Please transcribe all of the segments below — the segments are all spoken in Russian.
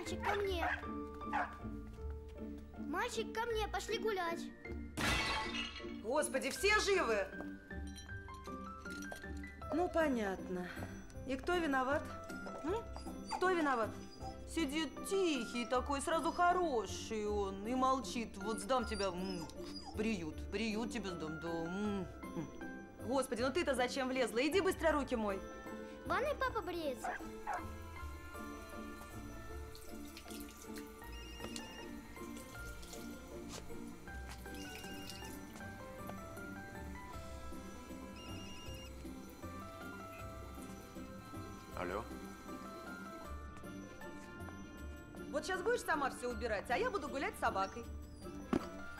мальчик, ко мне. Мальчик, ко мне, пошли гулять. Господи, все живы? Ну, понятно. И кто виноват? М? Кто виноват? Сидит тихий такой, сразу хороший он, и молчит. Вот сдам тебя м, в приют, в приют тебя сдам, да. м, м. Господи, ну ты-то зачем влезла? Иди быстро руки мой. Ванной папа бреется. Алло? Вот сейчас будешь сама все убирать, а я буду гулять с собакой.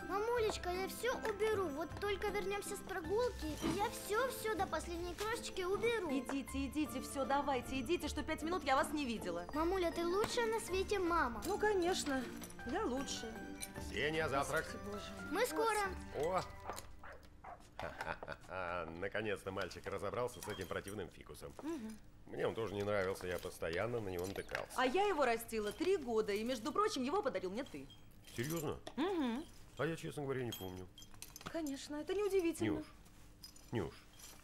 Мамулечка, я все уберу. Вот только вернемся с прогулки, и я все-все до последней крошечки уберу. Идите, идите, все, давайте, идите, что пять минут я вас не видела. Мамуля, ты лучшая на свете мама. Ну, конечно, я лучше. Сеня, завтрак. Боже. Мы скоро. О! Наконец-то мальчик разобрался с этим противным фикусом. Мне он тоже не нравился, я постоянно на него натыкался. А я его растила три года, и, между прочим, его подарил мне ты. Серьезно? Угу. А я, честно говоря, не помню. Конечно, это неудивительно. Нюш, Нюш,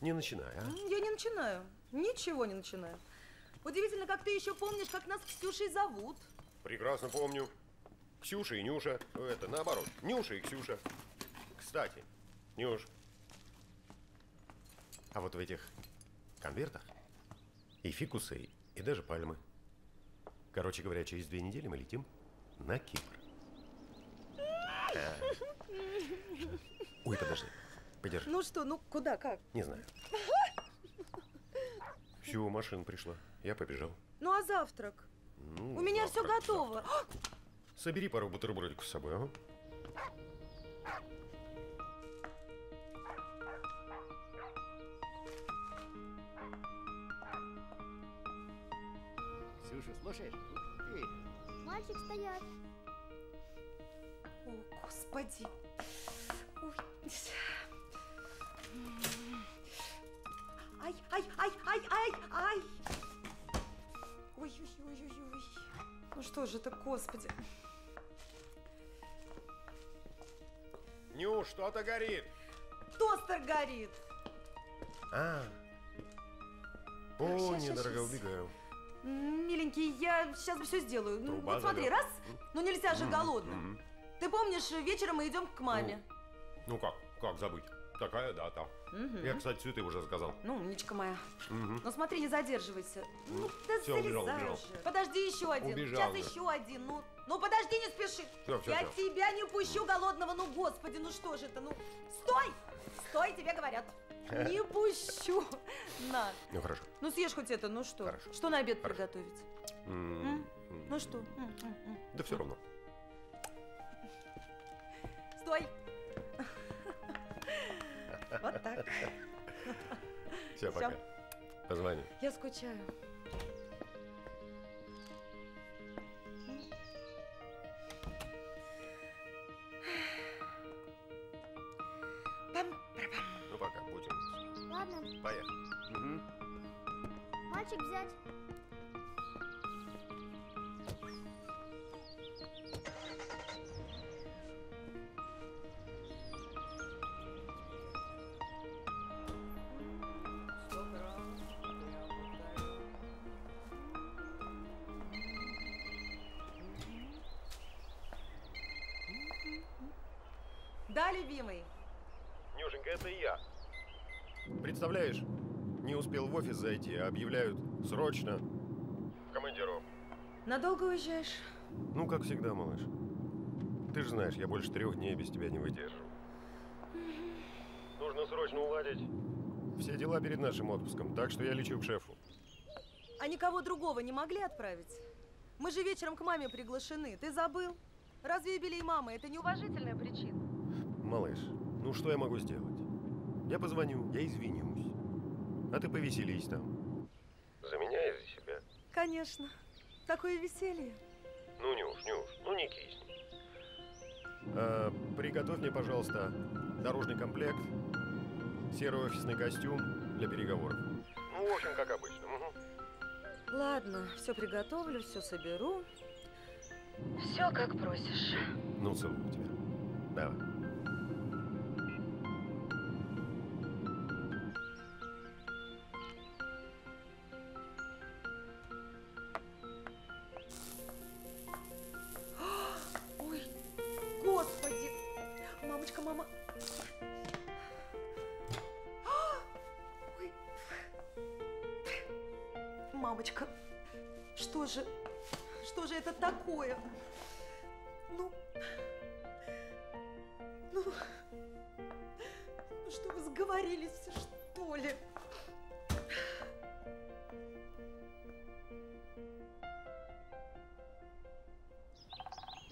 не начинай, а? Я не начинаю. Ничего не начинаю. Удивительно, как ты еще помнишь, как нас Ксюшей зовут. Прекрасно помню. Ксюша и Нюша. Это наоборот. Нюша и Ксюша. Кстати, Нюш. А вот в этих конвертах и фикусы, и даже пальмы. Короче говоря, через две недели мы летим на Кипр. А. Ой, подожди. Подержи. Ну что, ну куда, как? Не знаю. Все, машина пришла. Я побежал. Ну а завтрак? Ну, У меня все завтрак, готово. Собери пару бутербродиков с собой, ага. Слушаешь? Ух ты. Мальчик стоять. О, господи. Ой. Ай, ай, ай, ай, ай, ай. Ой, ой, ой, ой, ой. Ну что же это, господи. Нюш, что-то горит. Тостер горит. А. О, недорого убегаю. Миленький, я сейчас все сделаю. Ну, Труба вот смотри, зовет. раз, ну нельзя же голодным. Ты помнишь, вечером мы идем к маме. Ну как, как забыть? Такая дата. Мгм. Я, кстати, цветы уже заказал. Ну, умничка моя. Мгм. Ну смотри, не задерживайся. Ну, да Всё, убежал, убежал. же. Подожди еще один. Убежал Сейчас уже. еще один. Ну, ну подожди, не спеши. Всё, всё, Я всё. тебя не пущу голодного. Ну, господи, ну что же это? Ну, стой! Стой, тебе говорят. Не пущу. На. Ну хорошо. Ну съешь хоть это, ну что? Хорошо. Что на обед Хорошо. приготовить? М, М? м. Ну что? М. Да все равно. Стой. Вот так. Все, пока. Позвоню. Я скучаю. Зайти, а объявляют срочно в командировку. Надолго уезжаешь? Ну, как всегда, малыш. Ты же знаешь, я больше трех дней без тебя не выдержу. Нужно срочно уладить все дела перед нашим отпуском, так что я лечу к шефу. А никого другого не могли отправить? Мы же вечером к маме приглашены. Ты забыл? Разве юбилей мамы это неуважительная причина? Малыш, ну что я могу сделать? Я позвоню, я извинюсь. А ты повеселись там. За меня и за себя. Конечно. Такое веселье. Ну, Нюш, Нюш, ну не кисни. А, приготовь мне, пожалуйста, дорожный комплект, серый офисный костюм для переговоров. Ну, в общем, как обычно. мгм. Ладно, все приготовлю, все соберу. Все как просишь. Ну, целую тебя. Давай.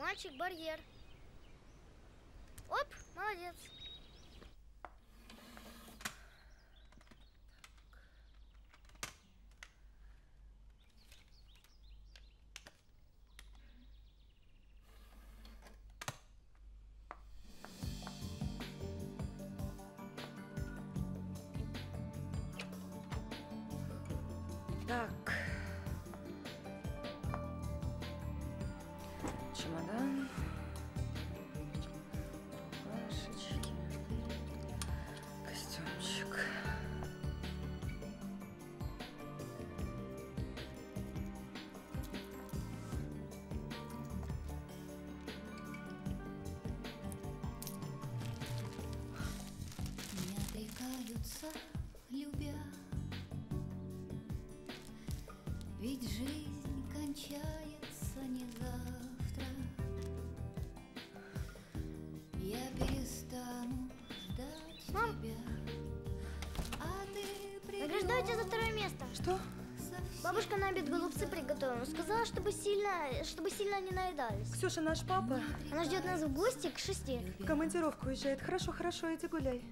Мальчик, барьер. Оп, молодец. Что? Бабушка на обед голубцы приготовила. Сказала, чтобы сильно, чтобы сильно не наедались. Ксюша, наш папа Она ждет нас в гости к шести. в командировку уезжает. Хорошо, хорошо, иди гуляй.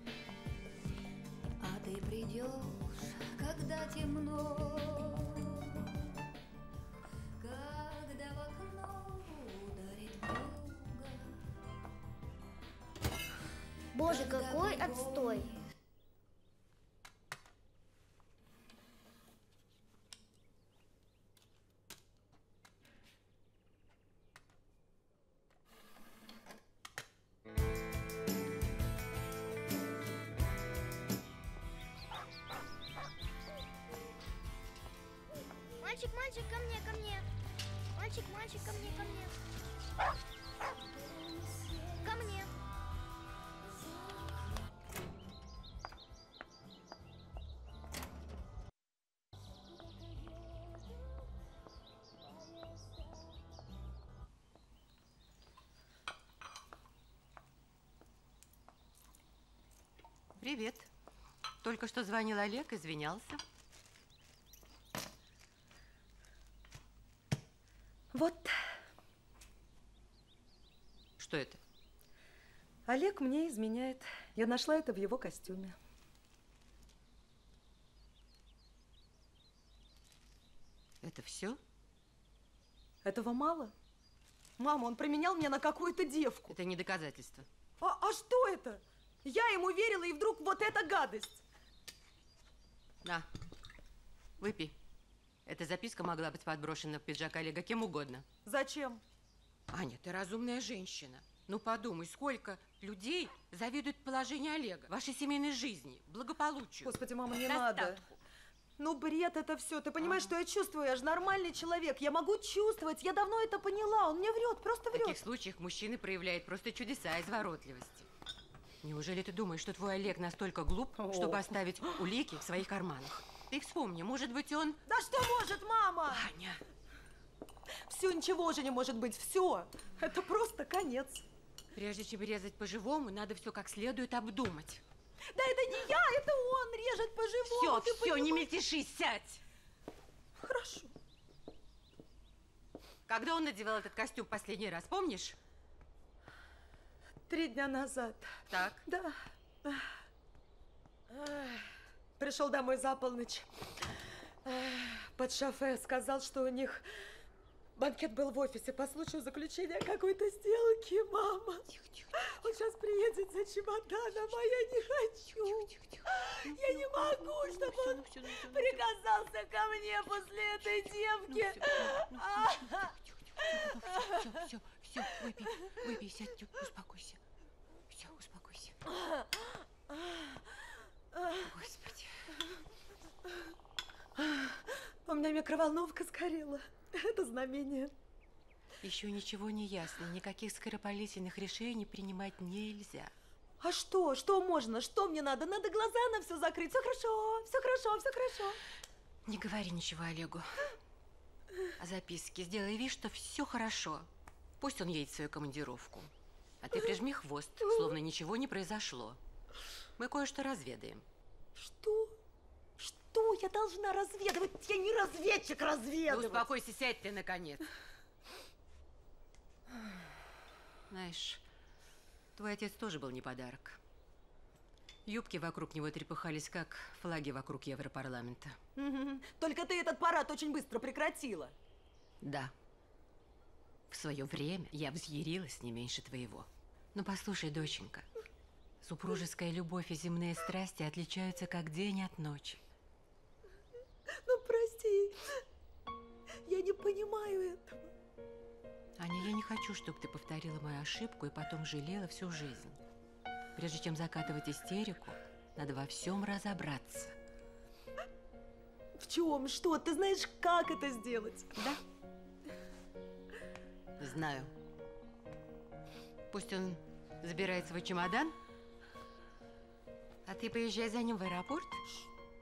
Мальчик, мальчик, ко мне, ко мне. Мальчик, мальчик, ко мне, ко мне. Ко мне. Привет. Только что звонил Олег, извинялся. Вот, Что это? Олег мне изменяет. Я нашла это в его костюме. Это все? Этого мало? Мама, он променял меня на какую-то девку. Это не доказательство. А, а что это? Я ему верила, и вдруг вот эта гадость. На, выпей. Эта записка могла быть подброшена в пиджак Олега кем угодно. Зачем? Аня, ты разумная женщина. Ну подумай, сколько людей завидуют положению Олега, вашей семейной жизни, благополучию. Господи, мама, не надо. достатку. Ну, бред это все. Ты понимаешь, Ага. что я чувствую? Я же нормальный человек. Я могу чувствовать. Я давно это поняла. Он мне врет, просто В таких врет. случаях мужчины проявляют просто чудеса изворотливости. Неужели ты думаешь, что твой Олег настолько глуп, О. чтобы оставить улики в своих карманах? Ты вспомни, может быть, он... Да что может, мама? Аня, Все, ничего уже не может быть. Все. Это просто конец. Прежде чем резать по-живому, надо все как следует обдумать. Да это не я, это он режет по-живому. Все, ты все, не понимаешь? мельтеши, сядь! Хорошо. Когда он надевал этот костюм последний раз, помнишь? Три дня назад. Так. Да. Пришел домой за полночь. Под шофе сказал, что у них банкет был в офисе по случаю заключения какой-то сделки, мама. Тихо, тихо, Он сейчас приедет за чемоданом, а я не хочу. тихо, тихо. Я не могу, чтобы он прикасался ко мне после этой девки. Все, все, все, выпей, выпей, сядь, успокойся. Все, успокойся. Господи. У меня микроволновка сгорела. Это знамение. Еще ничего не ясно. Никаких скоропалительных решений принимать нельзя. А что? Что можно? Что мне надо? Надо глаза на все закрыть. Все хорошо, все хорошо, все хорошо. Не говори ничего Олегу. О записке. Сделай вид, что все хорошо. Пусть он едет в свою командировку. А ты прижми хвост, словно ничего не произошло. Мы кое-что разведаем. Что? Что я должна разведывать? Я не разведчик Да разведывать. успокойся, сядь ты, наконец. Знаешь, твой отец тоже был не подарок. Юбки вокруг него трепыхались, как флаги вокруг Европарламента. Только ты этот парад очень быстро прекратила. Да. В свое время я взъярилась не меньше твоего. Но послушай, доченька, супружеская любовь и земные страсти отличаются как день от ночи. Ну, прости. Я не понимаю этого. Аня, я не хочу, чтобы ты повторила мою ошибку и потом жалела всю жизнь. Прежде чем закатывать истерику, надо во всем разобраться. В чем? Что? Ты знаешь, как это сделать? Да. Знаю. Пусть он забирает свой чемодан, а ты поезжай за ним в аэропорт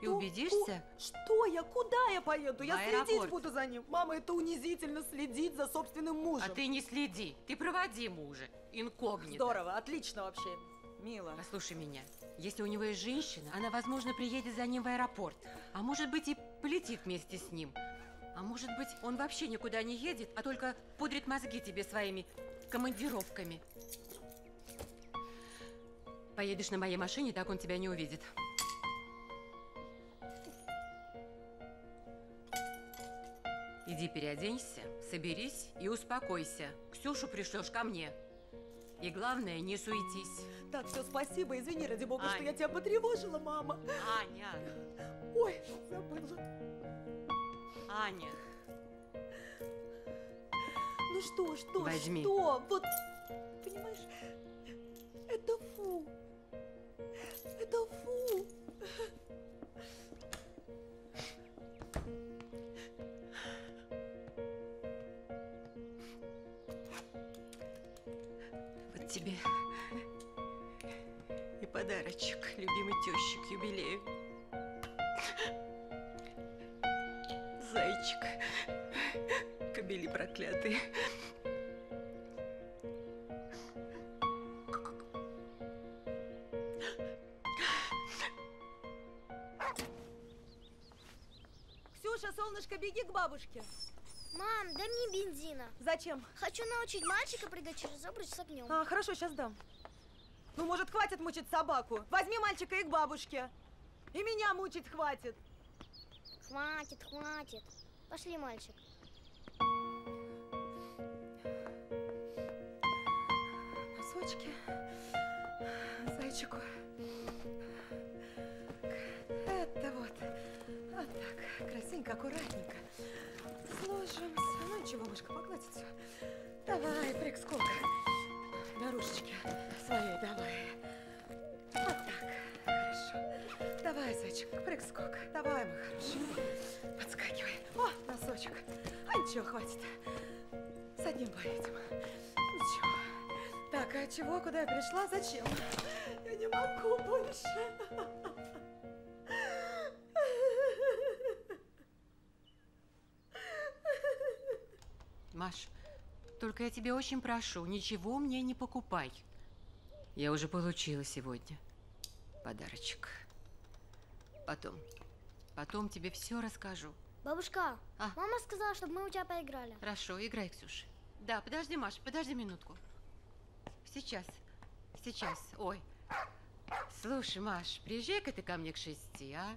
и Что? убедишься, Ку- Что я? Куда я поеду? Я В следить аэропорт. буду за ним. Мама, это унизительно следить за собственным мужем. а ты не следи, ты проводи мужа, инкогнито. Здорово, отлично вообще. Мило. Послушай меня, если у него есть женщина, она, возможно, приедет за ним в аэропорт, а может быть и полетит вместе с ним. А может быть, он вообще никуда не едет, а только пудрит мозги тебе своими командировками. Поедешь на моей машине, так он тебя не увидит. Иди переоденься, соберись и успокойся. Ксюшу пришлешь ко мне. И главное, не суетись. Так, все, спасибо. Извини, ради бога, что Ань. я тебя потревожила, мама. Аня, Ой, забыла. Аня. Ну что, что, Возьми. что? Вот, понимаешь, это фу. Это фу. Подарочек любимой тещи к юбилею. Зайчик, кобели проклятые. Ксюша, солнышко, беги к бабушке. Мам, дай мне бензина. Зачем? Хочу научить мальчика прыгать через обруч с огнем. А, хорошо, сейчас дам. Ну, может, хватит мучить собаку? Возьми мальчика и к бабушке. И меня мучить хватит. Хватит, хватит. Пошли, мальчик. Носочки. Зайчику. Это вот. Вот так. Красивенько, аккуратненько. Сложимся. Ну ничего, мышка погладит все. Давай, прыг сколько. Ручечке своей давай. Вот так. Хорошо. Давай, зайчик, прыг сколько. Давай, мой хороший. Подскакивай. О, носочек. А ничего, хватит. С одним поедем. Ничего. Так, а чего, куда я пришла, зачем? Я не могу больше. Маш, только я тебя очень прошу, ничего мне не покупай. Я уже получила сегодня подарочек. Потом, потом тебе все расскажу. Бабушка, А? мама сказала, чтобы мы у тебя поиграли. Хорошо, играй, Ксюша. Да, подожди, Маш, подожди минутку. Сейчас, сейчас. Ой. Слушай, Маш, приезжай-ка ты ко мне к шести, а?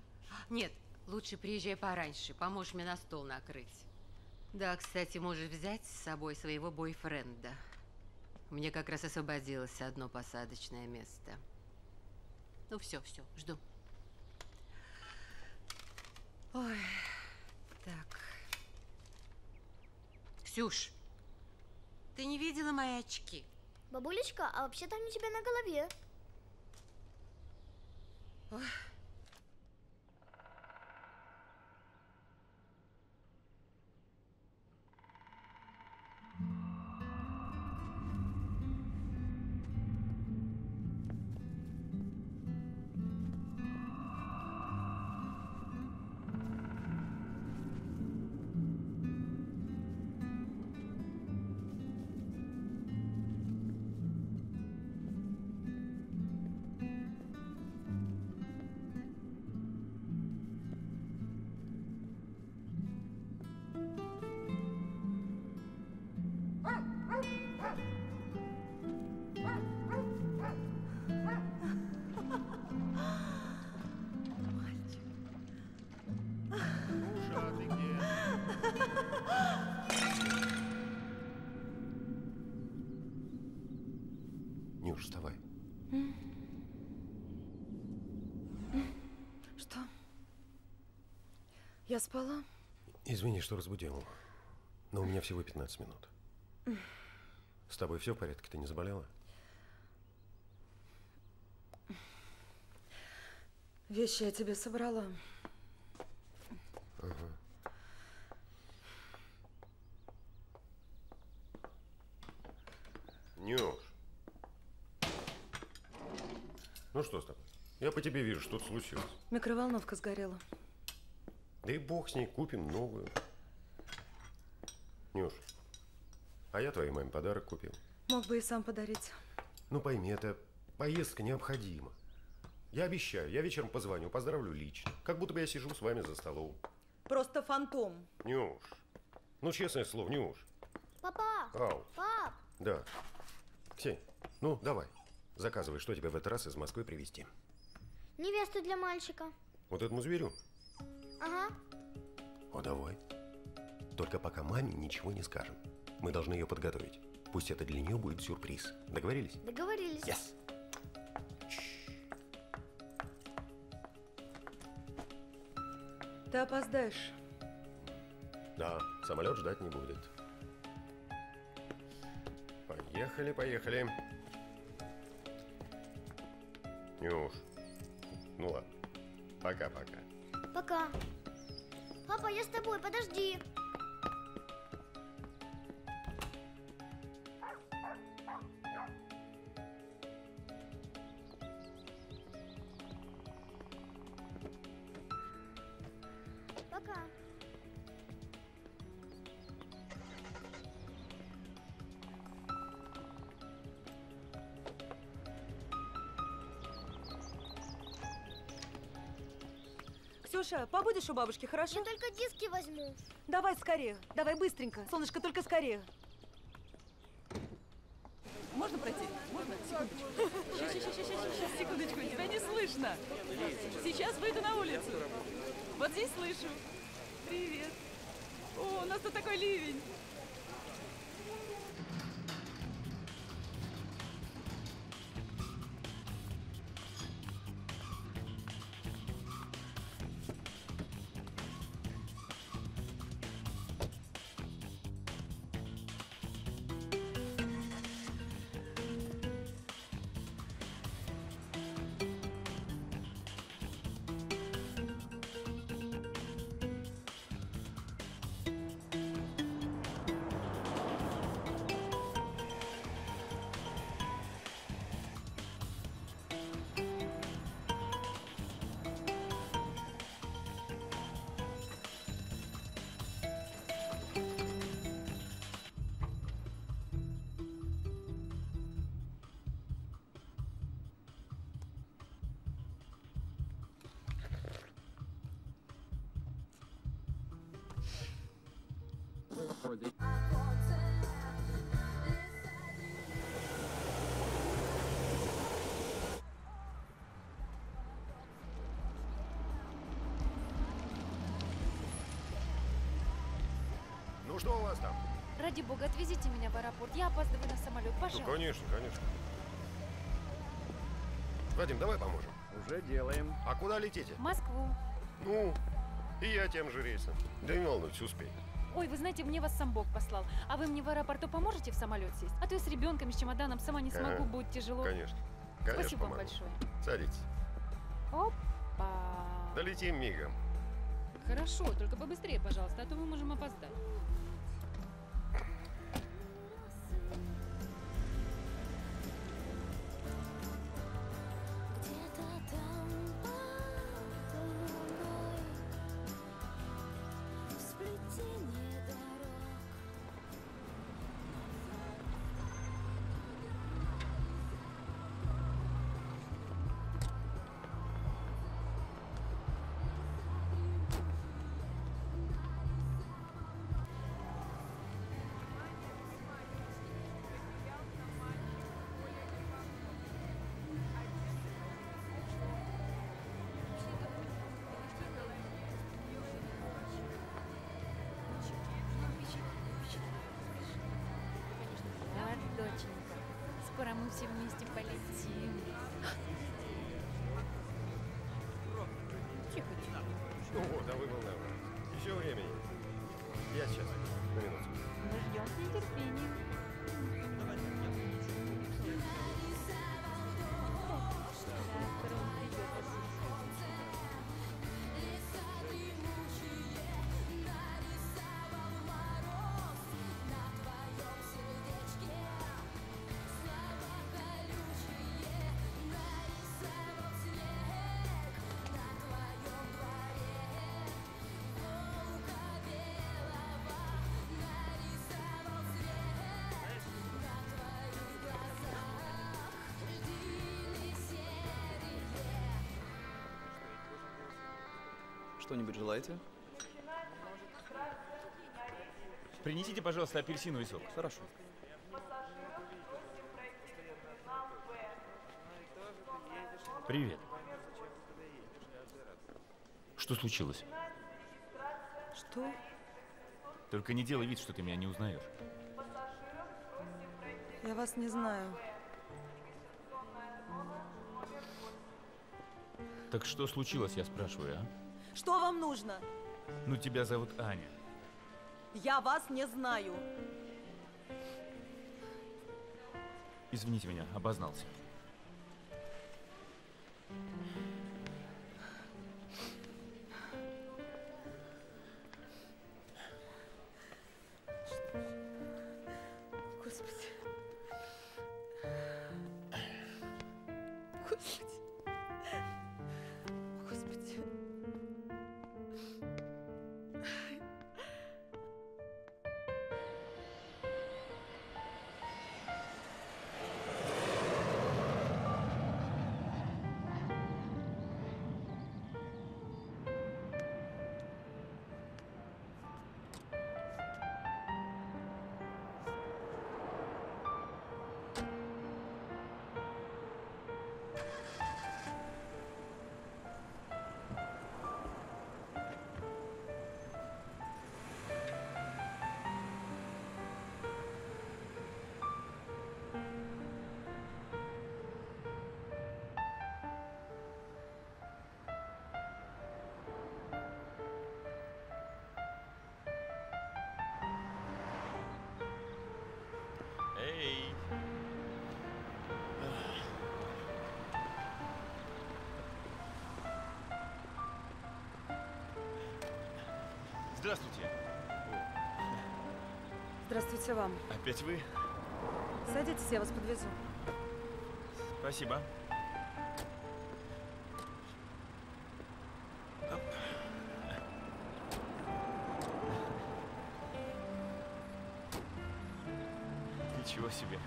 Нет, лучше приезжай пораньше, поможешь мне на стол накрыть. Да, кстати, можешь взять с собой своего бойфренда. Мне как раз освободилось одно посадочное место. Ну все, все, жду. Ой, так. Ксюш, Ты не видела мои очки? Бабулечка, а вообще-то они у тебя на голове. Нюша, Я спала? Извини, что разбудил. Но у меня всего 15 минут. С тобой все в порядке? Ты не заболела? Вещи я тебе собрала. Нюш. Ну что с тобой? Я по тебе вижу, что-то случилось. Микроволновка сгорела. Да и бог с ней, купим новую. Нюш, а я твоей маме подарок купил. Мог бы и сам подарить. Ну пойми, это поездка необходима. Я обещаю, я вечером позвоню, поздравлю лично. Как будто бы я сижу с вами за столом. Просто фантом. Нюш, ну честное слово, Нюш. Папа! Ау, Пап! да. Ксень, ну давай, заказывай, что тебе в этот раз из Москвы привезти. Невесту для мальчика. Вот этому зверю? Ага. О, давай. Только пока маме ничего не скажем. Мы должны ее подготовить. Пусть это для нее будет сюрприз. Договорились? Договорились. Yes. Ты опоздаешь. Да, самолет ждать не будет. Поехали, поехали. Нюш. Ну ладно. Пока-пока. Пока. Папа, я с тобой, подожди. Ксюша, побудешь у бабушки, хорошо? Я только диски возьму. Давай скорее. Давай быстренько. Солнышко, только скорее. Можно пройти? Можно? Секундочку. Сейчас, сейчас, сейчас, сейчас, сейчас, секундочку. Тебя не слышно. Сейчас выйду на улицу. Вот здесь слышу. Привет. О, у нас тут такой ливень. Что у вас там? Ради бога, отвезите меня в аэропорт. Я опаздываю на самолет, Ну, пожалуйста. конечно, конечно. Вадим, давай поможем. Уже делаем. А куда летите? В Москву. Ну, и я тем же рейсом. Да не волнуйтесь, успею. Ой, вы знаете, мне вас сам Бог послал. А вы мне в аэропорту поможете в самолет сесть? А то я с ребенком, с чемоданом сама не смогу, Ага. будет тяжело. Конечно. Конечно, Спасибо вам помогу. большое. Садитесь. Опа. Долетим мигом. Хорошо, только побыстрее, пожалуйста, а то мы можем опоздать. Что-нибудь желаете? Принесите, пожалуйста, апельсиновый сок. Хорошо. Привет. Что случилось? Что? Только не делай вид, что ты меня не узнаешь. Я вас не знаю. Так что случилось, я спрашиваю, а? Что вам нужно? Ну, тебя зовут Аня. Я вас не знаю. Извините меня, обознался. Здравствуйте. Здравствуйте вам. Опять вы? Садитесь, я вас подвезу. Спасибо. Ничего себе.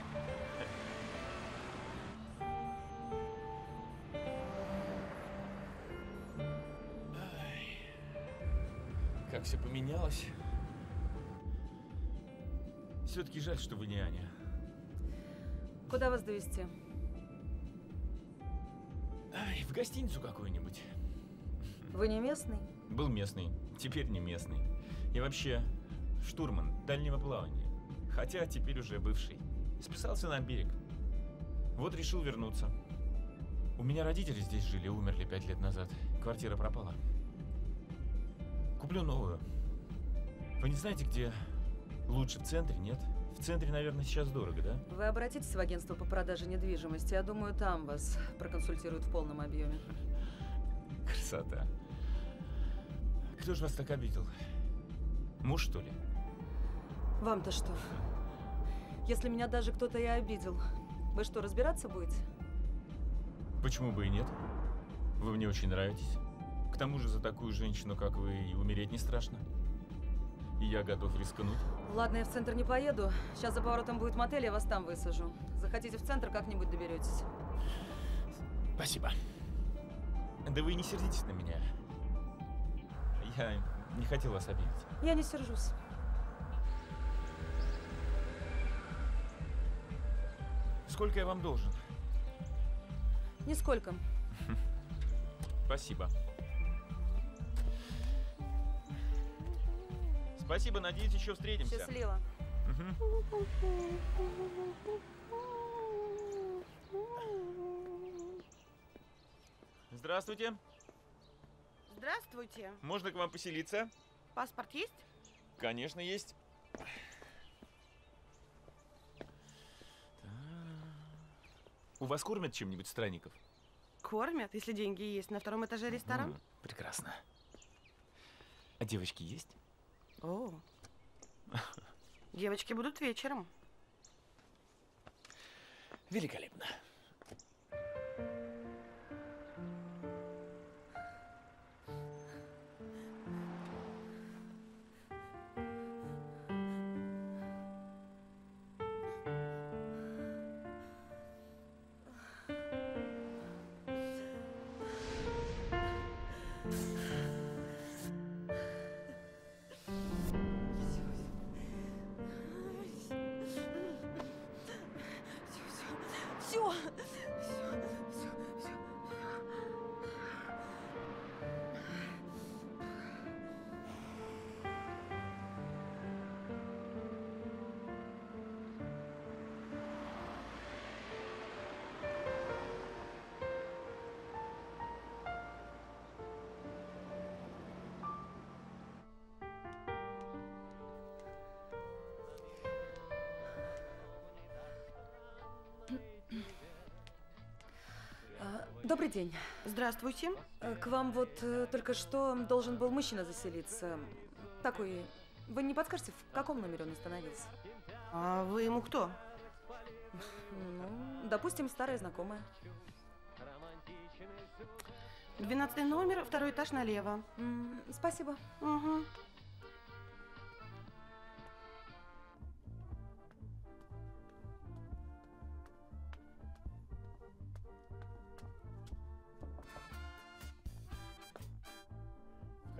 Все поменялось. Все-таки жаль, что вы не Аня. Куда вас довести? Ай, в гостиницу какую-нибудь. Вы не местный? Был местный, теперь не местный. И вообще, штурман дальнего плавания. Хотя теперь уже бывший. Списался на берег. Вот решил вернуться. У меня родители здесь жили, умерли пять лет назад. Квартира пропала. Куплю новую. Вы не знаете, где лучше в центре, нет? В центре, наверное, сейчас дорого, да? Вы обратитесь в агентство по продаже недвижимости. Я думаю, там вас проконсультируют в полном объеме. Красота. Кто же вас так обидел? Муж, что ли? Вам-то что? Если меня даже кто-то и обидел, вы что, разбираться будете? Почему бы и нет? Вы мне очень нравитесь. К тому же за такую женщину, как вы, и умереть не страшно. И я готов рискнуть. Ладно, я в центр не поеду. Сейчас за поворотом будет мотель, я вас там высажу. Захотите в центр, как-нибудь доберетесь. Спасибо. Да вы не сердитесь на меня. Я не хотел вас обидеть. Я не сержусь. Сколько я вам должен? Нисколько. Спасибо. Спасибо, надеюсь, еще встретимся. Счастливо. Здравствуйте. Здравствуйте. Можно к вам поселиться? Паспорт есть? Конечно, есть. У вас кормят чем-нибудь странников? Кормят, если деньги есть. На втором этаже ресторан. М, прекрасно. А девочки есть? О. Девочки будут вечером. Великолепно. Добрый день. Здравствуйте. Э, К вам вот э, только что должен был мужчина заселиться. Такой. Вы не подскажете, в каком номере он остановился? А вы ему кто? Ну, допустим, старая знакомая. Двенадцатый номер, второй этаж налево. М, Спасибо. Угу.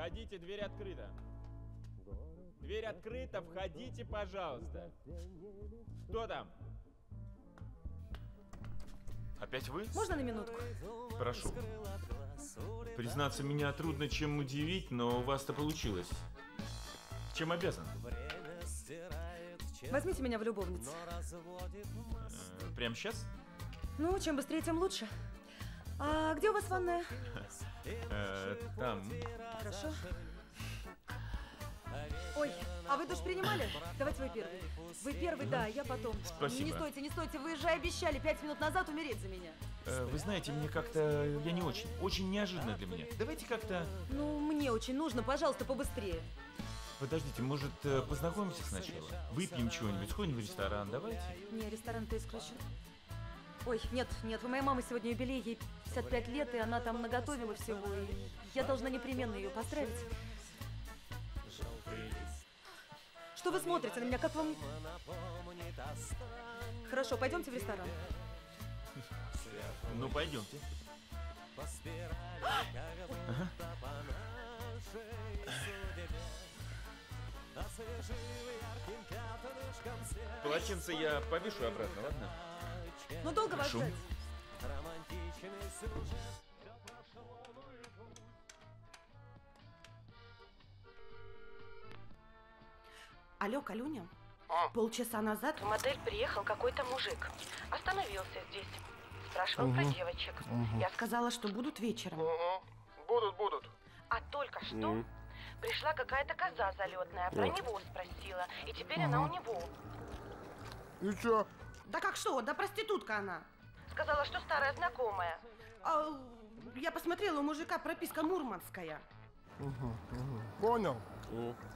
Входите, дверь открыта. Дверь открыта, входите, пожалуйста. Кто там? Опять вы? Можно на минутку? Прошу. Признаться, меня трудно чем удивить, но у вас-то получилось. Чем обязан? Возьмите меня в любовницу. Э, Прямо сейчас? Ну, чем быстрее, тем лучше. А где у вас ванная? Э, Там. Хорошо. Ой, а вы душ принимали? Давайте вы первый. Вы первый, да, я потом. Спасибо. Не стойте, не стойте, вы же обещали пять минут назад умереть за меня. Э, Вы знаете, мне как-то... Я не очень. Очень неожиданно для меня. Давайте как-то... Ну, мне очень нужно, пожалуйста, побыстрее. Подождите, может, э, познакомимся сначала? Выпьем чего-нибудь, сходим в ресторан, давайте. Не, ресторан-то исключен. Ой, нет, нет, у моей мамы сегодня юбилей, ей 55 лет, и она там наготовила всего, и я должна непременно ее поздравить. Что вы смотрите на меня, как вам... Хорошо, пойдемте в ресторан. Ну, пойдемте. Ага. Полотенце я повешу обратно, ладно? Ну, долго вас Прошу. ждать? Алло, Калюня. Полчаса назад в модель приехал какой-то мужик. Остановился здесь. Спрашивал про Мгм. девочек. Мгм. Я сказала, что будут вечером. Будут, будут. А только что Пришла какая-то коза залетная, про О. него спросила. И теперь она у него. И чё? Да как что? Да проститутка она. Сказала, что старая знакомая. А, я посмотрела, у мужика прописка мурманская. Угу, угу. Понял?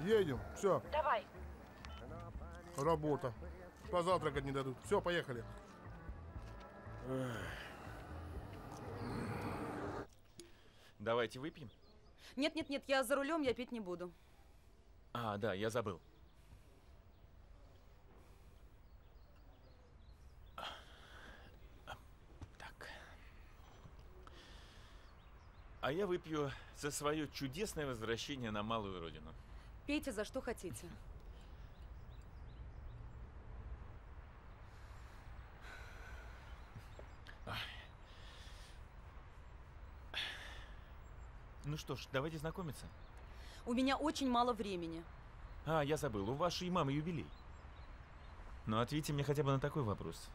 Едем. Все, Давай. работа. Позавтракать не дадут. Все, поехали. Давайте выпьем. Нет-нет-нет, я за рулем, я пить не буду. А, да, я забыл. А я выпью за свое чудесное возвращение на малую родину. Пейте за что хотите. Ну что ж, давайте знакомиться. У меня очень мало времени. А, я забыл, у вашей мамы юбилей. Ну, ответьте мне хотя бы на такой вопрос.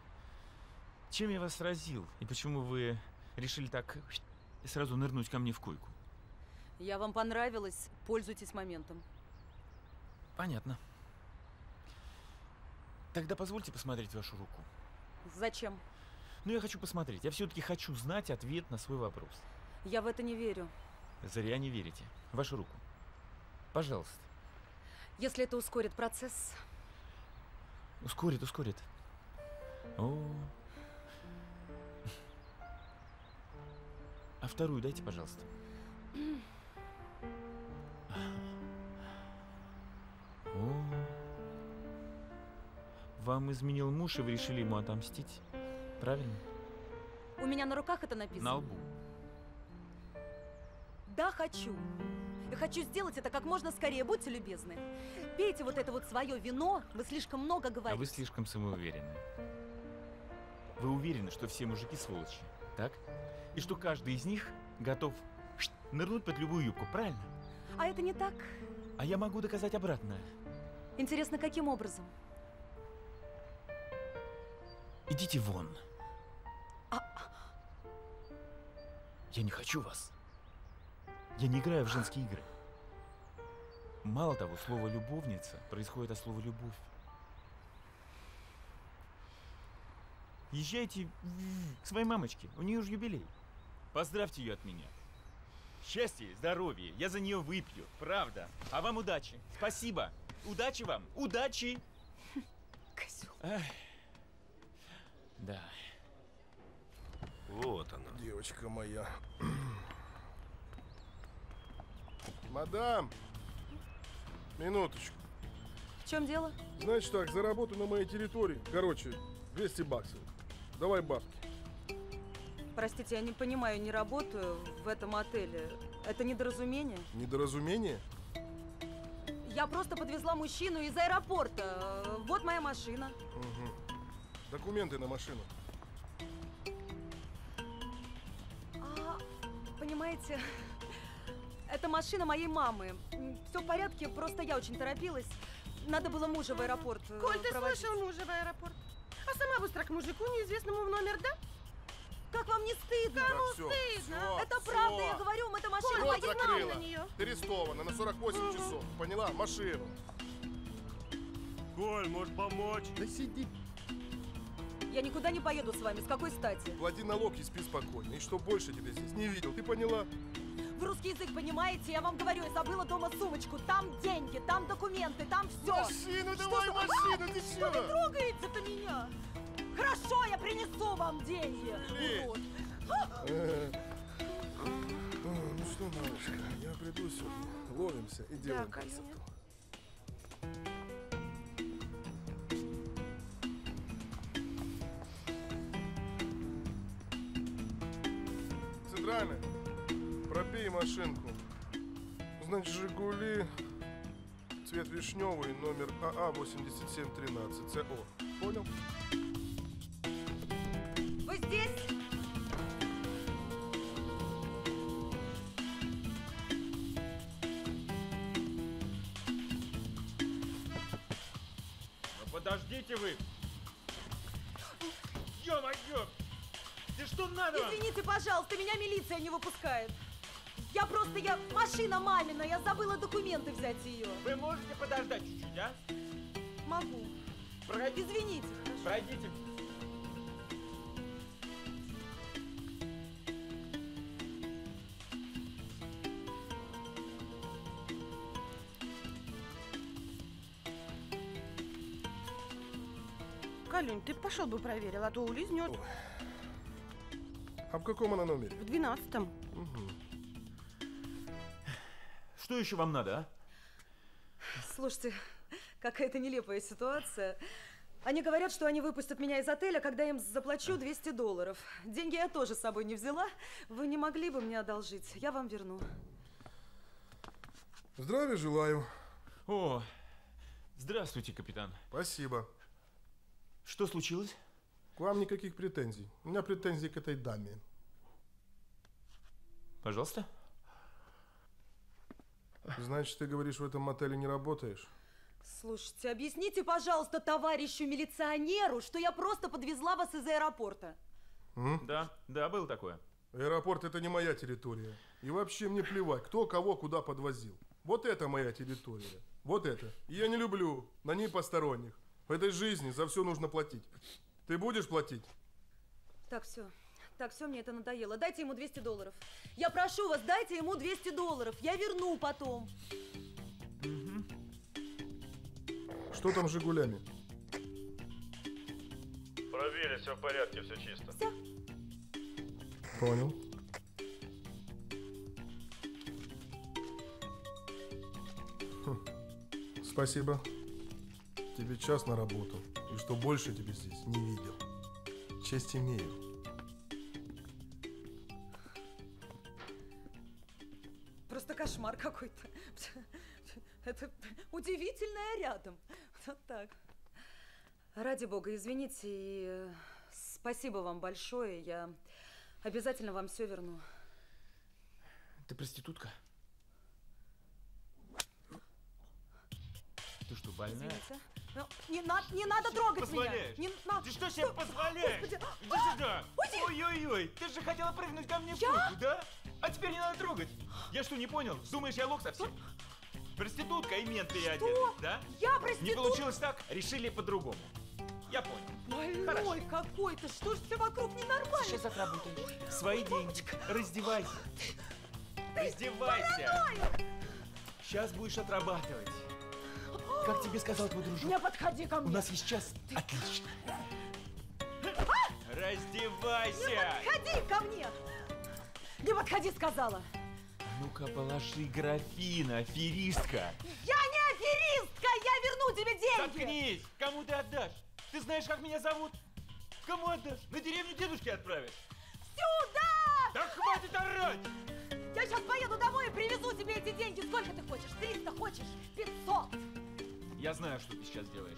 Чем я вас сразил? И почему вы решили так сразу нырнуть ко мне в койку? Я вам понравилась, пользуйтесь моментом. Понятно. Тогда позвольте посмотреть вашу руку. Зачем? Ну, я хочу посмотреть. Я все-таки хочу знать ответ на свой вопрос. Я в это не верю. Зря не верите. Вашу руку. Пожалуйста. Если это ускорит процесс, Ускорит, ускорит. О. А вторую дайте, пожалуйста. О. Вам изменил муж, и вы решили ему отомстить? Правильно? у меня на руках это написано. На лбу. Да, хочу. И хочу сделать это как можно скорее, будьте любезны. Пейте вот это вот свое вино, вы слишком много А говорите. вы слишком самоуверенны. Вы уверены, что все мужики сволочи, так? И что каждый из них готов нырнуть под любую юбку, правильно? А это не так? А я могу доказать обратное. Интересно, каким образом? Идите вон. А- Я не хочу вас. Я не играю в женские игры. Мало того, слово «любовница» происходит от слова «любовь». Езжайте к своей мамочке, у нее уже юбилей. Поздравьте ее от меня. Счастья, здоровья, я за нее выпью, правда. А вам удачи. Спасибо. Удачи вам, удачи. Эх. Да. Вот она. Девочка моя. Мадам! Минуточку. В чем дело? Значит так, за работу на моей территории. Короче, 200 баксов. Давай бабки. Простите, я не понимаю, не работаю в этом отеле. Это недоразумение? Недоразумение? Я просто подвезла мужчину из аэропорта. Вот моя машина. Угу. Документы на машину. А, понимаете, это машина моей мамы. Все в порядке, просто я очень торопилась. Надо было мужа в аэропорт э, Коль, ты проводить. слышал мужа в аэропорт? А сама быстро к мужику неизвестному в номер, да? Как вам не стыдно? Кому всё, стыдно? всё, Это всё. правда, я говорю, мы это моей закрыла. мамы. нее. Ты арестована на 48 часов. Поняла? Машину. Коль, может помочь? Да сиди. Я никуда не поеду с вами, с какой стати? Плати налог и спи спокойно. И что больше тебя здесь не видел. Ты поняла? Вы русский язык понимаете? Я вам говорю, я забыла дома сумочку. Там деньги, там документы, там все. Машину давай, машину, ты Что чё? вы трогаете-то меня? Хорошо, я принесу вам деньги. Урод. Э, Ну что, малышка, я приду сегодня. Ловимся и делаем красоту. Центральная, пробей машинку. Значит, Жигули, цвет вишневый, номер АА 8713, ЦО. Понял? Пожалуйста, меня милиция не выпускает. Я просто, я машина мамина, я забыла документы взять ее. Вы можете подождать чуть-чуть, а? Могу. Пройдите. Извините. Пройдите. Калюнь, ты пошел бы проверил, а то улизнет. А в каком она номере? В двенадцатом. Угу. Что еще вам надо, а? Слушайте, какая-то нелепая ситуация. Они говорят, что они выпустят меня из отеля, когда я им заплачу 200 долларов. Деньги я тоже с собой не взяла. Вы не могли бы мне одолжить? Я вам верну. Здравия желаю. О, здравствуйте, капитан. Спасибо. Что случилось? К вам никаких претензий. У меня претензии к этой даме. Пожалуйста. Значит, ты говоришь, в этом мотеле не работаешь? Слушайте, объясните, пожалуйста, товарищу милиционеру, что я просто подвезла вас из аэропорта. М? Да, да, было такое. Аэропорт это не моя территория. И вообще мне плевать, кто кого куда подвозил. Вот это моя территория. Вот это. И я не люблю на ней посторонних. В этой жизни за все нужно платить. Ты будешь платить? Так, все. Так, все, мне это надоело. Дайте ему 200 долларов. Я прошу вас, дайте ему 200 долларов. Я верну потом. Что там с Жигулями? Проверить, все в порядке, все чисто. Понял. Хм. Спасибо. Тебе час на работу. И что больше тебе здесь не видел. Честь имею. Просто кошмар какой-то. Это удивительное рядом. Вот так. Ради бога, извините и э, спасибо вам большое. Я обязательно вам все верну. Ты проститутка? Ты что, больная? Извините. Но не, надо, не надо трогать Позволяешь? меня. Не надо. Ты что себе позволяешь? Господи. Иди сюда! Ой-ой-ой! Ты же хотела прыгнуть ко мне в койку, да? А теперь не надо трогать! Я что, не понял? Думаешь, я лох совсем? Проститутка и мент переоделись, да? Я Не проститутка? получилось так, решили по-другому. Я понял. Больной какой-то. Что ж все вокруг ненормально? Сейчас отработаешь. Свои деньги. Раздевайся. Раздевайся. Сейчас будешь отрабатывать. Как тебе сказал твой дружок? Не подходи ко мне. У нас есть час. Отлично. Раздевайся. Не подходи ко мне. Не подходи, сказала. Ну-ка, положи графин, аферистка. Я не аферистка, я верну тебе деньги. Заткнись. Кому ты отдашь? Ты знаешь, как меня зовут? Кому отдашь? На деревню дедушки отправишь? Сюда! Да хватит орать! Я сейчас поеду домой и привезу тебе эти деньги. Сколько ты хочешь? 300 хочешь? 500. Я знаю, что ты сейчас делаешь.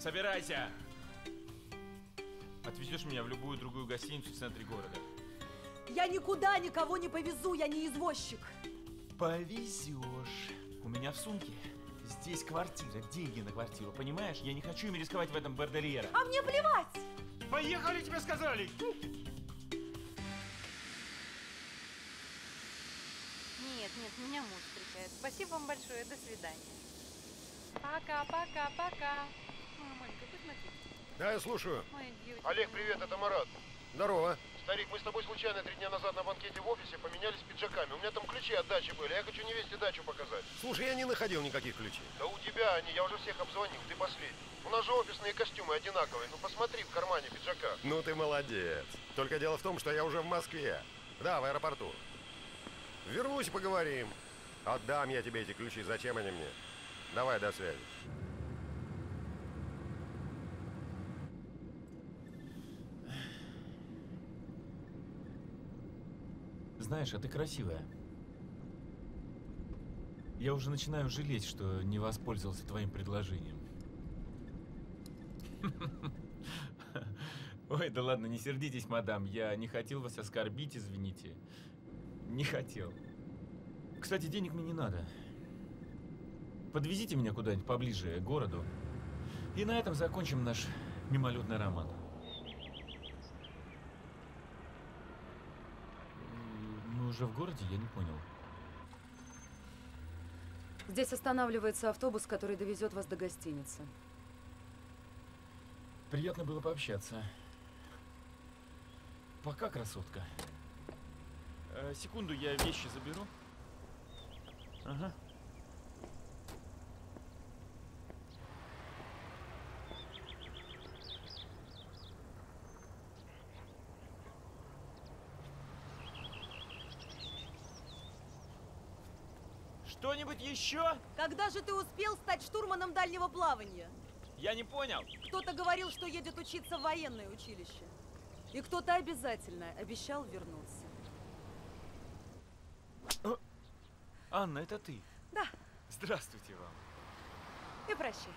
Собирайся! Отвезешь меня в любую другую гостиницу в центре города. Я никуда никого не повезу, я не извозчик. Повезешь. У меня в сумке здесь квартира, деньги на квартиру, понимаешь? Я не хочу ими рисковать в этом бордельере. А мне плевать. Поехали, тебе сказали! Нет, нет, меня муж. Спасибо вам большое, до свидания. Пока, пока, пока. Мамонька, посмотри. Да, я слушаю. Олег, привет, это Марат. Здорово. Старик, мы с тобой случайно три дня назад на банкете в офисе поменялись пиджаками. У меня там ключи от дачи были, я хочу невесте дачу показать. Слушай, я не находил никаких ключей. Да у тебя они, я уже всех обзвонил, ты последний. У нас же офисные костюмы одинаковые, ну посмотри в кармане пиджака. Ну ты молодец. Только дело в том, что я уже в Москве. Да, в аэропорту. Вернусь, поговорим. Отдам я тебе эти ключи, зачем они мне? Давай, до связи. Знаешь, а ты красивая. Я уже начинаю жалеть, что не воспользовался твоим предложением. Ой, да ладно, не сердитесь, мадам. Я не хотел вас оскорбить, извините. Не хотел. Кстати, денег мне не надо. Подвезите меня куда-нибудь поближе к городу. И на этом закончим наш мимолетный роман. мы уже в городе? Я не понял. Здесь останавливается автобус, который довезет вас до гостиницы. Приятно было пообщаться. Пока, красотка. Э, секунду, я вещи заберу. Ага. Что-нибудь еще? Когда же ты успел стать штурманом дальнего плавания? Я не понял. Кто-то говорил, что едет учиться в военное училище. И кто-то обязательно обещал вернуться. Анна, это ты? Да. Здравствуйте вам. И прощайте.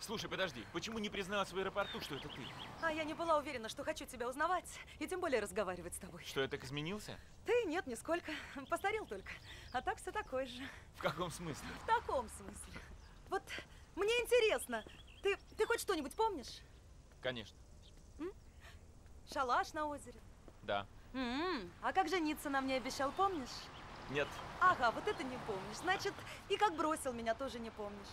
Слушай, подожди, почему не призналась в аэропорту, что это ты? А я не была уверена, что хочу тебя узнавать, и тем более разговаривать с тобой. Что я так изменился? Ты нет, нисколько. Постарел только. А так все такой же. В каком смысле? В таком смысле. Вот мне интересно, ты, ты хоть что-нибудь помнишь? Конечно. М? Шалаш на озере. Да. М, А как жениться на мне обещал, помнишь? Нет. Ага, вот это не помнишь. Значит, и как бросил меня тоже не помнишь.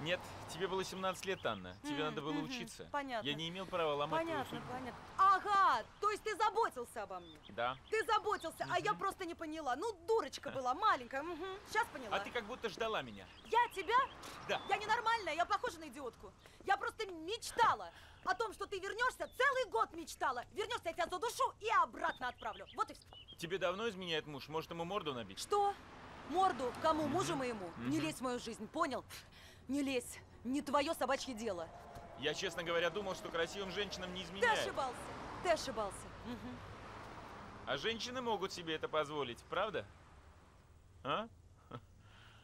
Нет, тебе было 17 лет, Анна. Тебе надо было учиться. понятно. Я не имел права ломать Понятно, понятно. Ага, то есть ты заботился обо мне. Да. Ты заботился, а я просто не поняла. Ну, дурочка была, маленькая. Сейчас поняла. А ты как будто ждала меня. Я тебя? Да. Я ненормальная, я похожа на идиотку. Я просто мечтала о том, что ты вернешься, целый год мечтала. Вернешься, я тебя задушу и обратно отправлю. Вот и все. Тебе давно изменяет муж? Может, ему морду набить? Что? Морду кому? Мужу моему? Не лезь в мою жизнь, понял? Не лезь. Не твое собачье дело. Я, честно говоря, думал, что красивым женщинам не Ты изменяют. ошибался. Ты ошибался. Мгм. А женщины могут себе это позволить, правда? А?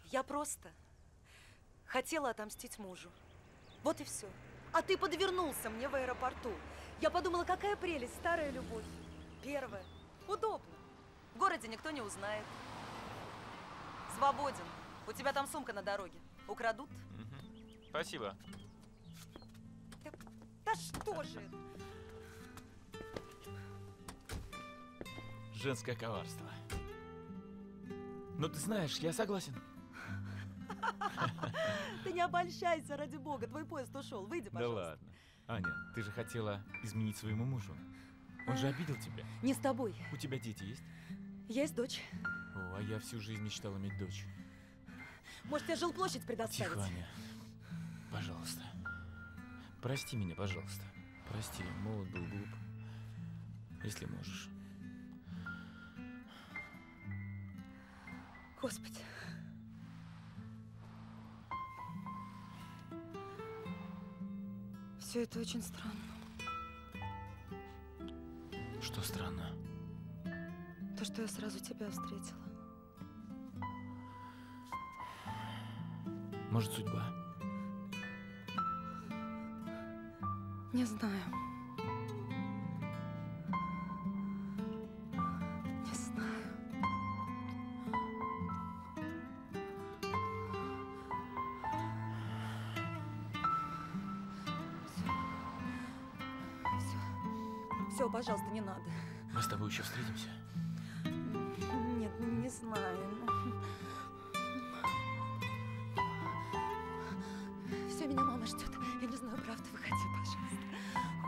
Я просто хотела отомстить мужу. Вот и все. А ты подвернулся мне в аэропорту. Я подумала, какая прелесть, старая любовь. Первая. Удобно. В городе никто не узнает. Свободен. У тебя там сумка на дороге. Украдут? Спасибо. Да что же? Женское коварство. Но ты знаешь, я согласен. Ты не обольщайся, ради бога. Твой поезд ушел. Выйди, Да пожалуйста. ладно. Аня, ты же хотела изменить своему мужу. Он же обидел тебя. Не с тобой. У тебя дети есть? Есть дочь. О, а я всю жизнь мечтал иметь дочь. Может, тебе жилплощадь предоставить? Тихо, Аня. Пожалуйста. Прости меня, пожалуйста. Прости, молод был глуп. Если можешь. Господи. Все это очень странно. Что странно? То, что я сразу тебя встретила. Может, судьба? Не знаю. Не знаю. Все. Все, пожалуйста, не надо. Мы с тобой еще встретимся? Нет, не знаю. Не знаю, правда, выходи, пожалуйста.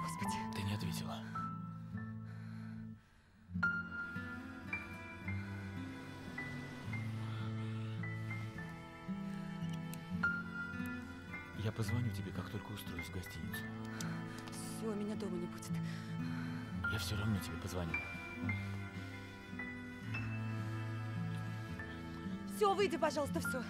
Господи. Ты не ответила. Я позвоню тебе, как только устроюсь в гостиницу. Все, меня дома не будет. Я все равно тебе позвоню. Все, выйди, пожалуйста, все.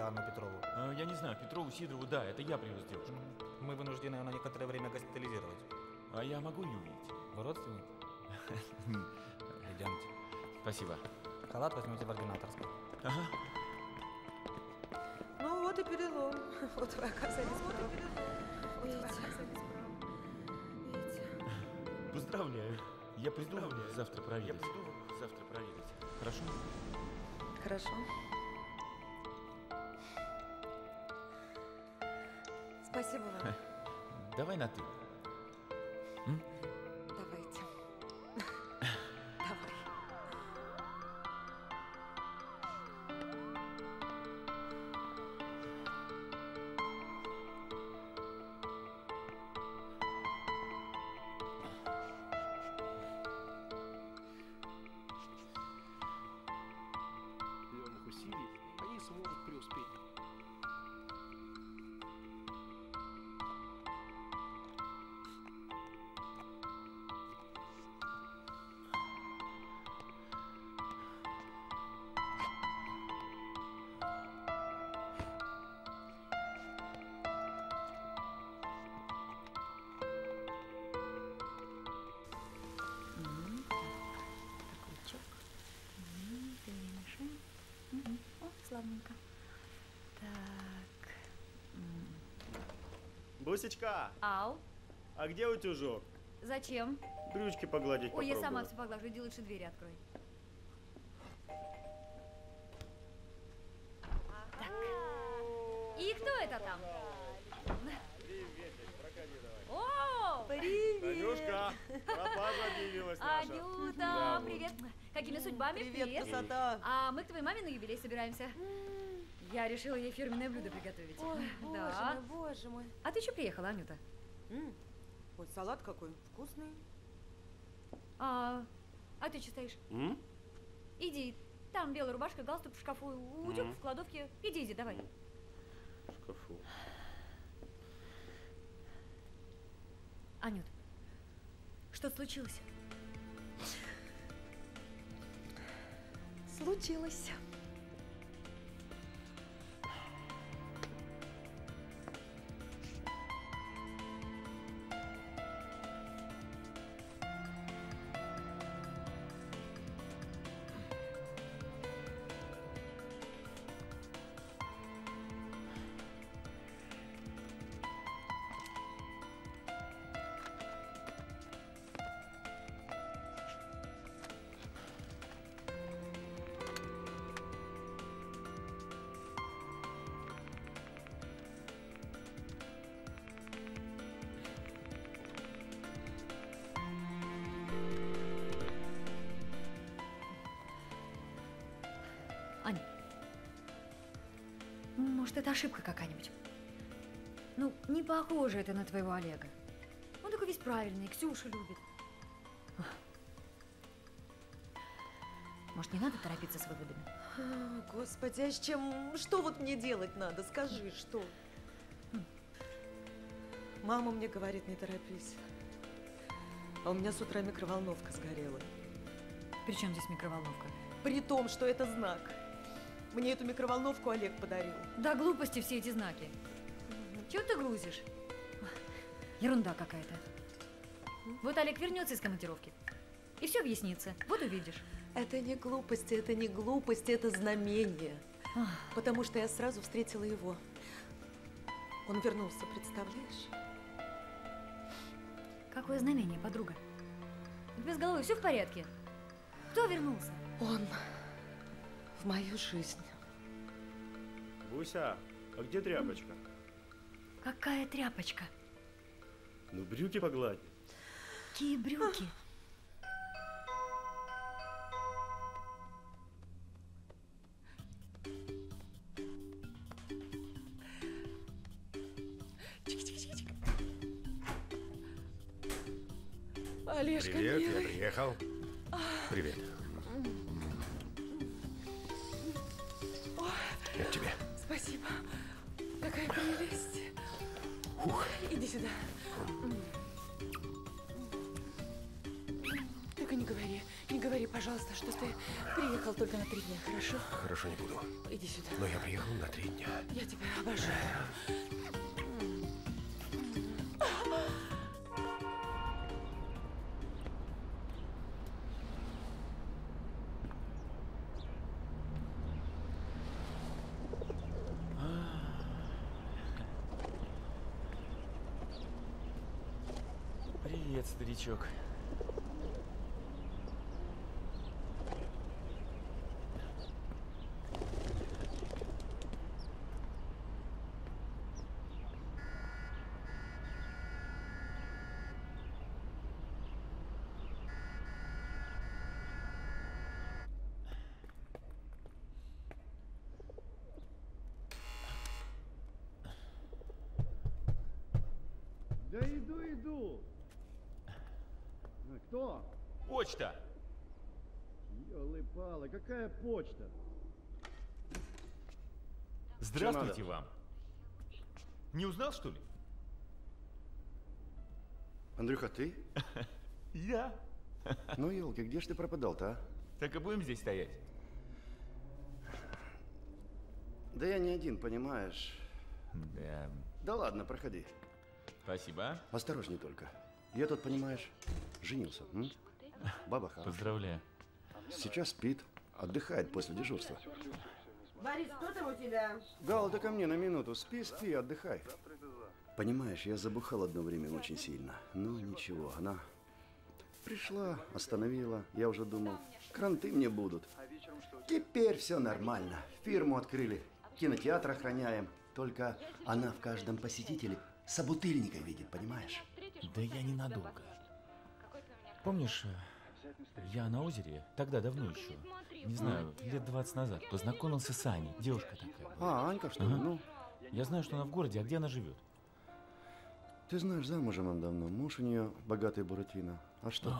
Привезли Анну Петрову? А, я не знаю, Петрову Сидорову, да, это я привез девушку. Мы вынуждены ее на некоторое время госпитализировать. А я могу не увидеть? Вы родственник? Идемте. Спасибо. Халат возьмете в ординаторской. Ага. Ну вот и перелом. Вот вы оказались правы. Вот вы оказались правы. Видите? Поздравляю. Я приду завтра проведать. Я приду завтра проведать. Хорошо? Хорошо. Спасибо вам. Давай на ты. Бусечка, Ау, а где утюжок? зачем? Брючки погладить Ой, я сама все поглажу, иди лучше двери открой. Так. И кто это там? О, привет! Танюшка, пропажа объявилась наша. Анюта, Да, вот. привет! Какими судьбами? Привет, красота. А мы к твоей маме на юбилей собираемся. Я решила ей фирменное блюдо приготовить. Ой, боже да. мой, боже мой. А ты что приехала, Анюта? М, Ой, салат какой вкусный. А, а ты что стоишь? М? Иди. Там белая рубашка, галстук в шкафу, утюг Мгм. в кладовке. Иди, иди, давай. В шкафу. Анют, что случилось? Случилось. Это ошибка какая-нибудь? Ну, не похоже это на твоего Олега. Он такой весь правильный, Ксюша любит. Может, не надо торопиться с выводами? О, Господи, а с чем? Что вот мне делать надо? Скажи, что? Мама мне говорит, не торопись. А у меня с утра микроволновка сгорела. При чем здесь микроволновка? При том, что это знак. Мне эту микроволновку Олег подарил. Да глупости все эти знаки. Чего ты грузишь? Ерунда какая-то. Вот Олег вернется из командировки. И все объяснится. Вот увидишь. Это не глупости, это не глупости, это знамение. Потому что я сразу встретила его. Он вернулся, представляешь? Какое знамение, подруга? Без головы все в порядке? Кто вернулся? Он в мою жизнь. Буся, а где тряпочка? Какая тряпочка? Ну, брюки погладь. Какие брюки? Привет, старичок. Да иду, иду. Кто? Почта! Ёлы-палы, какая почта? Здравствуйте вам. Не узнал, что ли? Андрюха, ты? Я. Ну, елки, где ж ты пропадал-то, а? Так и будем здесь стоять. Да я не один, понимаешь. Да. Да ладно, проходи. Спасибо. Осторожней только. Я тут, понимаешь, женился. м? Баба хорошая. Поздравляю. Сейчас спит, отдыхает после дежурства. Борис, кто там у тебя? Гал, да ко мне на минуту. Спи, спи, отдыхай. Понимаешь, я забухал одно время очень сильно. Но ничего, она пришла, остановила. Я уже думал, кранты мне будут. Теперь все нормально. Фирму открыли, кинотеатр охраняем. Только она в каждом посетителе собутыльника видит, понимаешь? Да я ненадолго. Помнишь, э, я на озере, тогда давно еще, не знаю, лет 20 назад, познакомился с Аней, девушка такая. была. А, Анька, что ли? Ага. Ну, Я знаю, что она в городе, а где она живет? ты знаешь, замужем она давно. Муж у нее богатый Буратино. А что?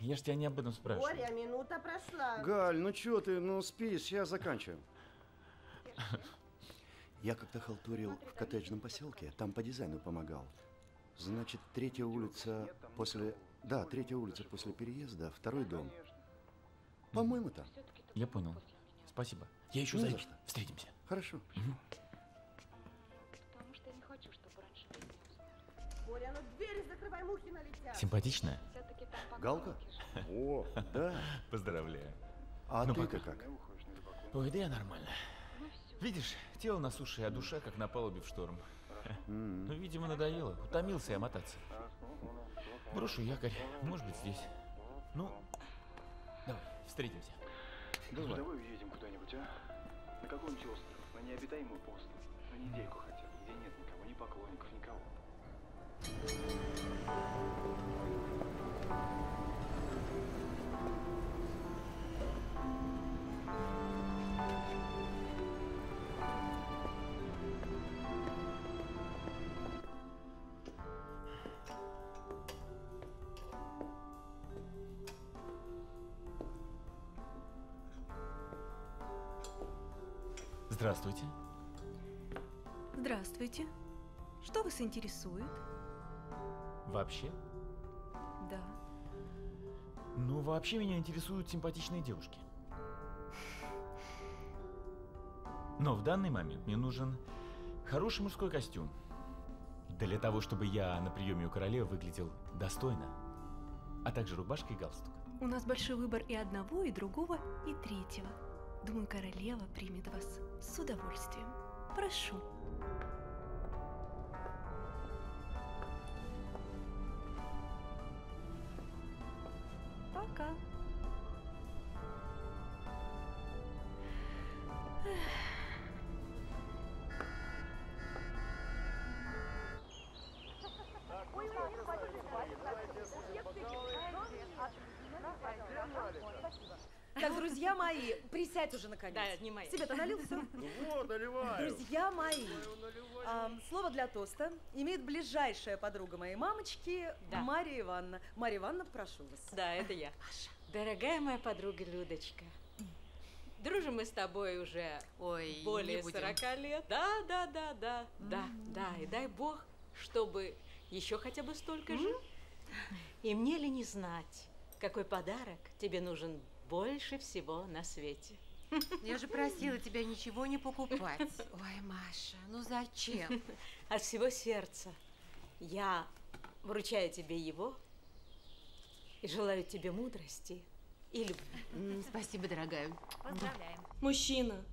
Я ж тебя не об этом спрашиваю. Боря, минута прошла. Галь, ну чё ты, ну спи, сейчас заканчиваем. Я как-то халтурил в коттеджном поселке, там по дизайну помогал. Значит, третья улица после... Да, третья улица после переезда, второй дом. По-моему, там. Я понял. Спасибо. Я еще Не за заеду. что. Встретимся. Хорошо. Потому что я не хочу, чтобы раньше Боря, ну двери закрывай, мухи налетят. Симпатичная? Галка? О, да. Поздравляю. А Ну, ты-то как? Ой, да я нормально. Видишь, тело на суше, а душа как на палубе в шторм. Ну, видимо, надоело. Утомился я мотаться. Брошу якорь. Может быть, здесь. Ну, давай, встретимся. Давай. Давай уедем куда-нибудь, а? На какой-нибудь остров, на необитаемый остров. На недельку хотя бы, где нет никого, ни поклонников, никого. Здравствуйте. Здравствуйте. Что вас интересует? Вообще? Да. Ну, вообще меня интересуют симпатичные девушки. Но в данный момент мне нужен хороший мужской костюм. Для того, чтобы я на приеме у королевы выглядел достойно. А также рубашка и галстук. У нас большой выбор и одного, и другого, и третьего. Думаю, королева примет вас с удовольствием. Прошу. Присядь уже наконец. Да, не моя. Себе-то налил все? Ну вот, наливаю. Друзья мои, слово для тоста имеет ближайшая подруга моей мамочки, Да. Мария Ивановна. Мария Ивановна, прошу вас. Да, это я. Дорогая моя подруга Людочка, дружим мы с тобой уже Ой, более не будем. 40 лет. Да, да, да, да, да, да. И дай бог, чтобы еще хотя бы столько же. И мне ли не знать, какой подарок тебе нужен больше всего на свете? Я же просила тебя ничего не покупать. Ой, Маша, ну зачем? От всего сердца я вручаю тебе его и желаю тебе мудрости и любви. Спасибо, дорогая. Поздравляем. Мужчина,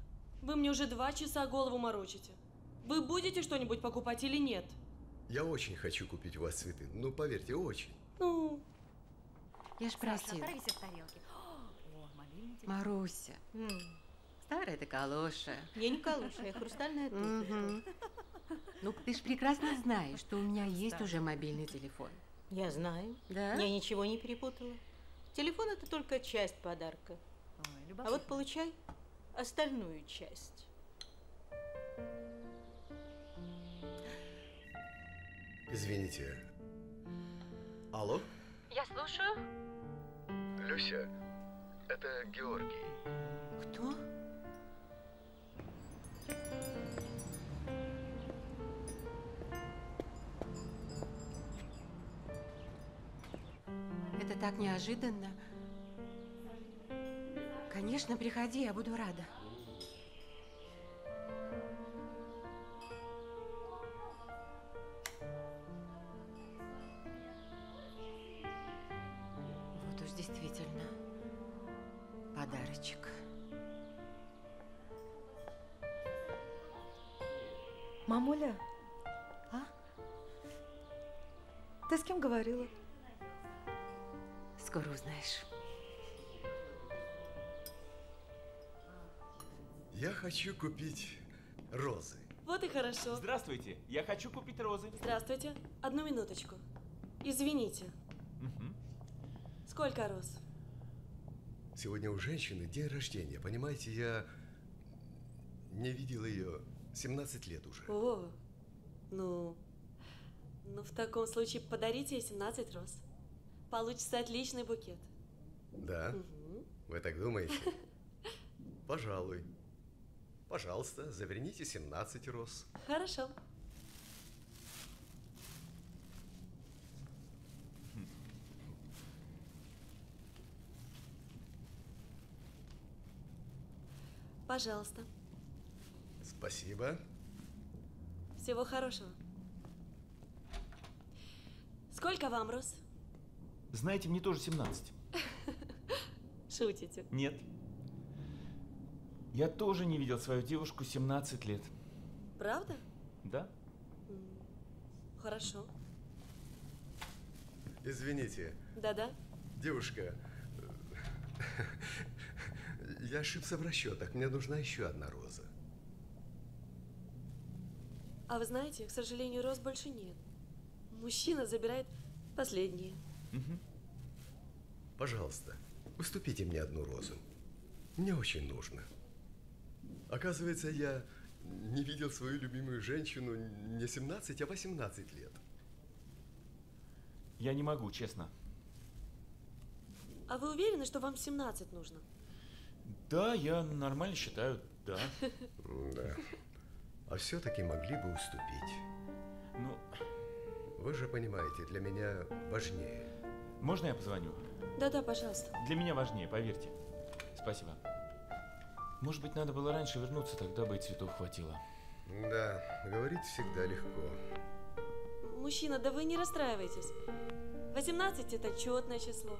вы мне уже два часа голову морочите. Вы будете что-нибудь покупать или нет? Я очень хочу купить у вас цветы. Ну, поверьте, очень. Ну, Я ж Саша, просила. оторвись от тарелки. Маруся, старая ты калоша. Я не калуша, я хрустальная. Мгм. Ну, ты ж прекрасно знаешь, что у меня есть уже мобильный телефон. Я знаю. Да? Я ничего не перепутала. Телефон это только часть подарка. а вот получай остальную часть. Извините. Алло? Я слушаю. Люся, это Георгий. Кто? Это так неожиданно. Конечно, приходи, я буду рада. Говорила? Скоро узнаешь. Я хочу купить розы. вот и хорошо. Здравствуйте, я хочу купить розы. Здравствуйте. Одну минуточку. Извините. Мгм. Сколько роз? Сегодня у женщины день рождения. Понимаете, я не видел ее 17 лет уже. О, ну, ну в таком случае подарите ей 17 роз. Получится отличный букет. Да? Мгм. Вы так думаете? Пожалуй. Пожалуйста, заверните 17 роз. Хорошо. Пожалуйста. Спасибо. Всего хорошего. Сколько вам роз? Знаете, мне тоже 17. Шутите. Нет. Я тоже не видел свою девушку 17 лет. Правда? Да? Хорошо. Извините, Да-да. девушка, э, я ошибся в расчетах. Мне нужна еще одна роза. А вы знаете, к сожалению, роз больше нет. Мужчина забирает последние. Пожалуйста, уступите мне одну розу. Мне очень нужно. Оказывается, я не видел свою любимую женщину не 17, а 18 лет. Я не могу, честно. А вы уверены, что вам 17 нужно? Да, я нормально считаю, да. Да. А все-таки могли бы уступить. Ну, Вы же понимаете, для меня важнее. можно я позвоню? Да-да, пожалуйста. Для меня важнее, поверьте. Спасибо. Может быть, надо было раньше вернуться, тогда бы и цветов хватило. Да, говорить всегда легко. Мужчина, да вы не расстраивайтесь. 18 это четное число.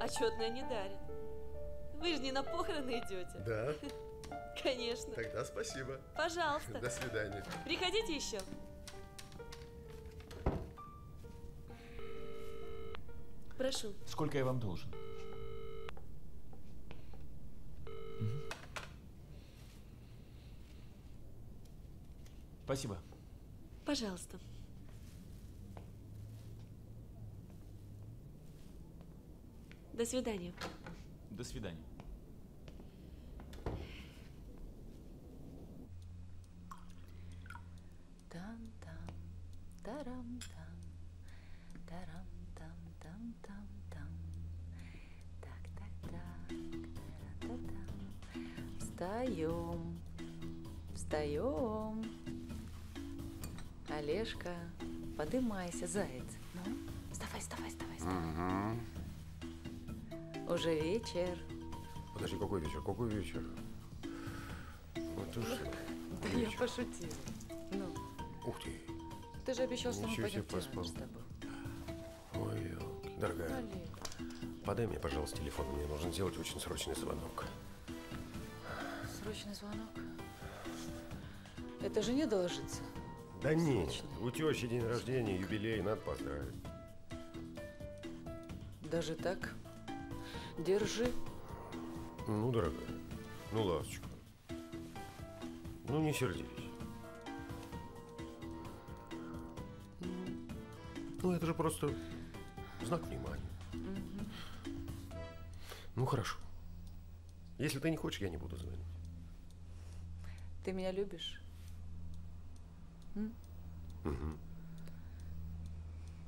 А четное не дарит. Вы же не на похороны идете. Да? Конечно. Тогда спасибо. Пожалуйста. До свидания. Приходите еще. Прошу. Сколько я вам должен? Спасибо. Пожалуйста. До свидания. До свидания. Там-там, тарам-там, тарам-там. Встаем, встаем. Олежка, подымайся, заяц. Ну, вставай, вставай, вставай, вставай. Уже вечер. Подожди, какой вечер? Какой вечер? Вот уж. Да я пошутила. Ну, Ух ты. ты же обещал, что мы пойдем в с тобой. Ой. Дорогая, Олег. подай мне, пожалуйста, телефон. Мне нужно сделать очень срочный звонок. Срочный звонок. Это жене доложиться? Да нет, у тещи день рождения, юбилей, надо поздравить. Даже так? Держи. Ну, дорогая, ну, ласточка. Ну, не сердись. Ну, это же просто знак внимания. Мгм. Ну, хорошо. Если ты не хочешь, я не буду звонить. Ты меня любишь? М? Мгм.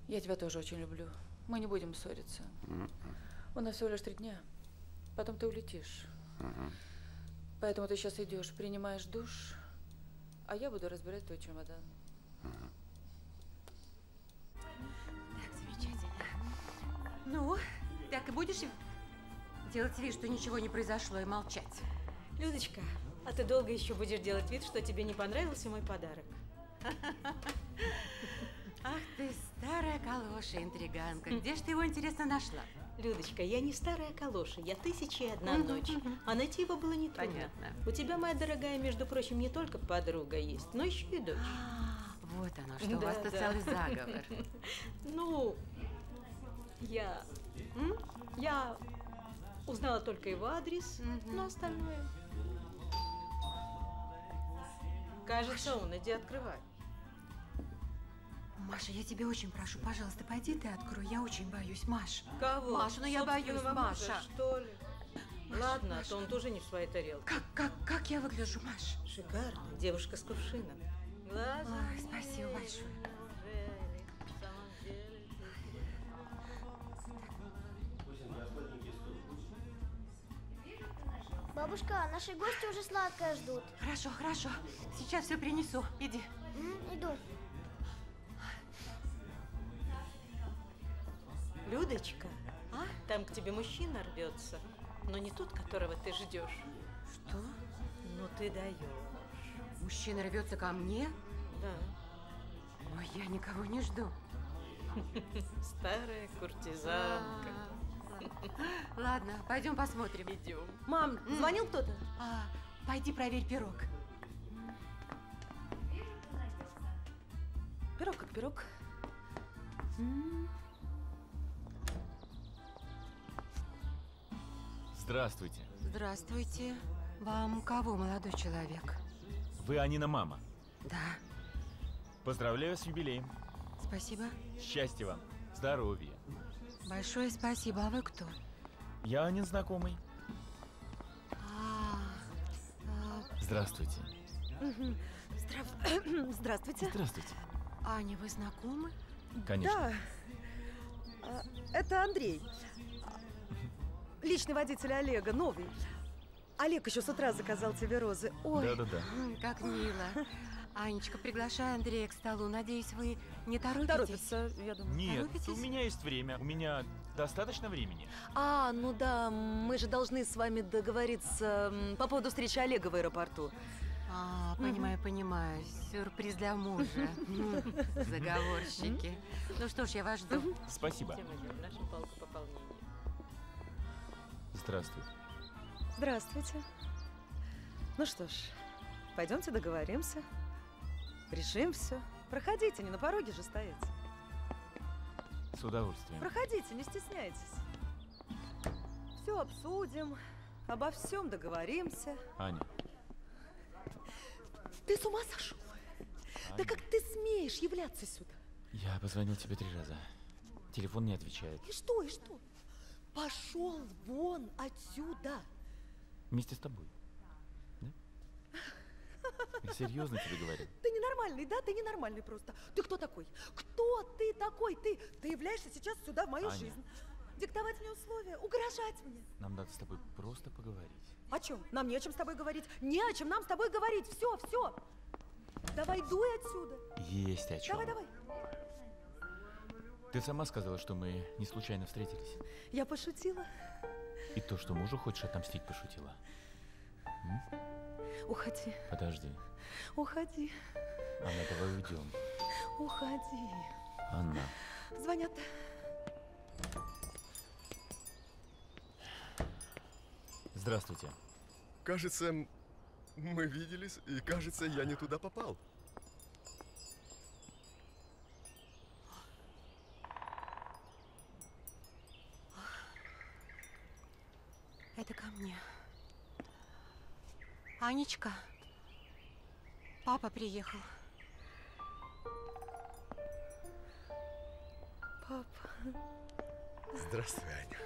Я тебя тоже очень люблю. Мы не будем ссориться. У нас всего лишь три дня. Потом ты улетишь. Мгм. Поэтому ты сейчас идешь, принимаешь душ, а я буду разбирать твой чемодан. Так, замечательно. Ну, так и будешь делать вид, что ничего не произошло, и молчать? Людочка, а ты долго еще будешь делать вид, что тебе не понравился мой подарок? Ах ты, старая калоша, интриганка. Где ж ты его, интересно, нашла? Людочка, я не старая калоша, я тысяча и одна ночь. А найти его было не трудно. Понятно. У тебя, моя дорогая, между прочим, не только подруга есть, но еще и дочь. Вот оно, что у вас тут целый заговор. Ну, я... Я узнала только его адрес, но остальное... Кажется, он, иди открывай. Маша, я тебя очень прошу, пожалуйста, пойди ты открой. Я очень боюсь, Маш. Кого? Маша, ну я боюсь, Маша. что ли? Ладно, а Маша. то он тоже не в своей тарелке. Как, как, как я выгляжу, Маш? Шикарно. Девушка с кувшином. Глаза. Ой, спасибо большое. Бабушка, наши гости уже сладкое ждут. Хорошо, хорошо. Сейчас все принесу. Иди. М, иду. Людочка, а? Там к тебе мужчина рвется, но не тот, которого ты ждешь. Что? Ну ты даешь. Мужчина рвется ко мне? Да. Ой, я никого не жду. Старая куртизанка. Ладно, пойдем посмотрим. Идем. Мам, звонил кто-то? А, пойди проверь пирог. Пирог как пирог. Здравствуйте. Здравствуйте. Вам кого, молодой человек? Вы Анина мама. Да, Поздравляю с юбилеем. спасибо. Счастья вам. Здоровья. Большое спасибо. А вы кто? Я Анин знакомый. А, а, Здравствуйте. Здрав- Здравствуйте. Здравствуйте. Аня, вы знакомы? Конечно. Да. А, Это Андрей. Личный водитель Олега, новый. Олег еще с утра заказал тебе розы. Ой. Да-да-да. Как мило. Анечка, приглашай Андрея к столу. Надеюсь, вы не торопитесь? Торопится, я думаю. Нет, Торопитесь? у меня есть время. У меня достаточно времени. А, ну да, мы же должны с вами договориться м, по поводу встречи Олега в аэропорту. А, понимаю, понимаю. Сюрприз для мужа. М, Заговорщики. Ну что ж, я вас жду. Спасибо. Тем идем, наша палка пополнения. Здравствуй. Здравствуйте. Ну что ж, пойдемте договоримся. Решим все. Проходите, не на пороге же стоять. С удовольствием. Проходите, не стесняйтесь. Все обсудим, обо всем договоримся. Аня, Ты с ума сошел? Да как ты смеешь являться сюда? Я позвонил тебе три раза. Телефон не отвечает. И что, и что? Пошел вон отсюда. Вместе с тобой. Серьезно тебе говорю. Ты ненормальный, да? Ты ненормальный просто. Ты кто такой? Кто ты такой? Ты, ты являешься сейчас сюда в мою Аня. жизнь. Диктовать мне условия, угрожать мне. Нам надо с тобой просто поговорить. О чем? Нам не о чем с тобой говорить. Не о чем нам с тобой говорить. Все, все. Давай дуй отсюда. Есть о чем. Давай, давай. Ты сама сказала, что мы не случайно встретились. Я пошутила. И то, что мужу хочешь отомстить, пошутила. Уходи, Подожди. уходи, Анна, давай уйдем. уходи. Анна. Звонят. Здравствуйте. Кажется, мы виделись, и кажется, я не туда попал. Это ко мне. Анечка, папа приехал. Папа. Здравствуй, Аня.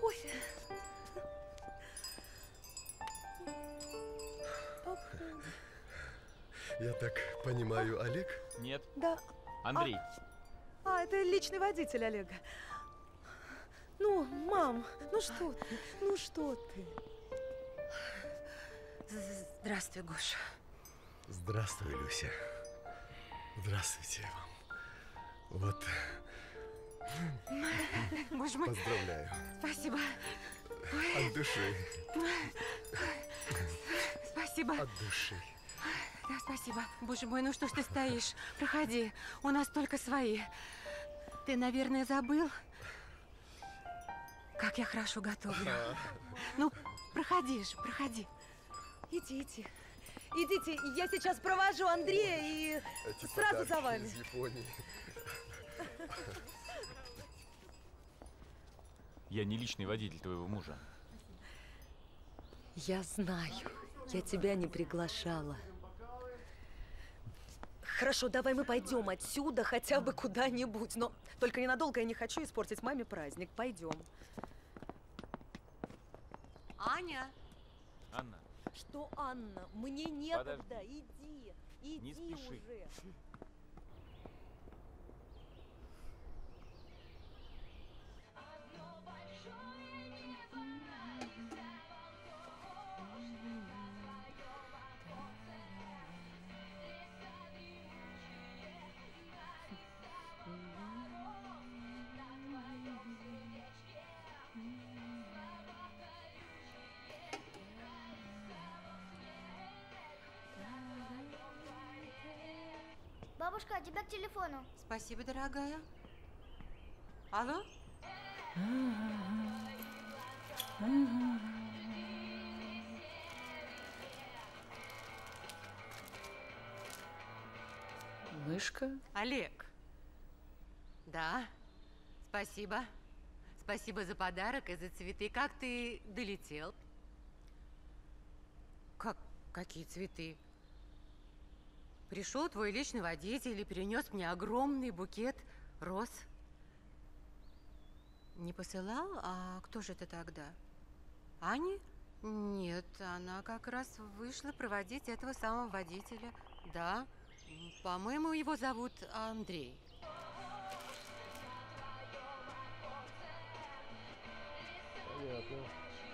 Ой. Я так понимаю, Олег? Нет. Да. Андрей. А, это личный водитель Олега. Ну, мам, ну что ты? Ну что ты? Здравствуй, Гоша. Здравствуй, Люся. Здравствуйте вам. Вот, Боже мой. поздравляю. Спасибо. От души. Спасибо. От души. Да, спасибо. Боже мой, ну что ж ты стоишь? Проходи. У нас только свои. Ты, наверное, забыл, как я хорошо готовлю. Ну, проходи же, проходи. Идите. Идите, я сейчас провожу Андрея и Эти сразу за вами. из Японии. Я не личный водитель твоего мужа. Я знаю, я тебя не приглашала. Хорошо, давай мы пойдем отсюда хотя бы куда-нибудь. Но только ненадолго я не хочу испортить маме праздник. Пойдем. Аня. Что, Анна? Мне некогда. Иди. Иди Не спеши. уже. Бабушка, тебя к телефону. Спасибо, дорогая. Алло? Мышка? Олег. Да. Спасибо. Спасибо за подарок и за цветы. Как ты долетел? Как? Какие цветы? Пришел твой личный водитель и принес мне огромный букет роз. Не посылал? А кто же это тогда? Ани? Нет, она как раз вышла проводить этого самого водителя. Да. По-моему, его зовут Андрей. Понятно.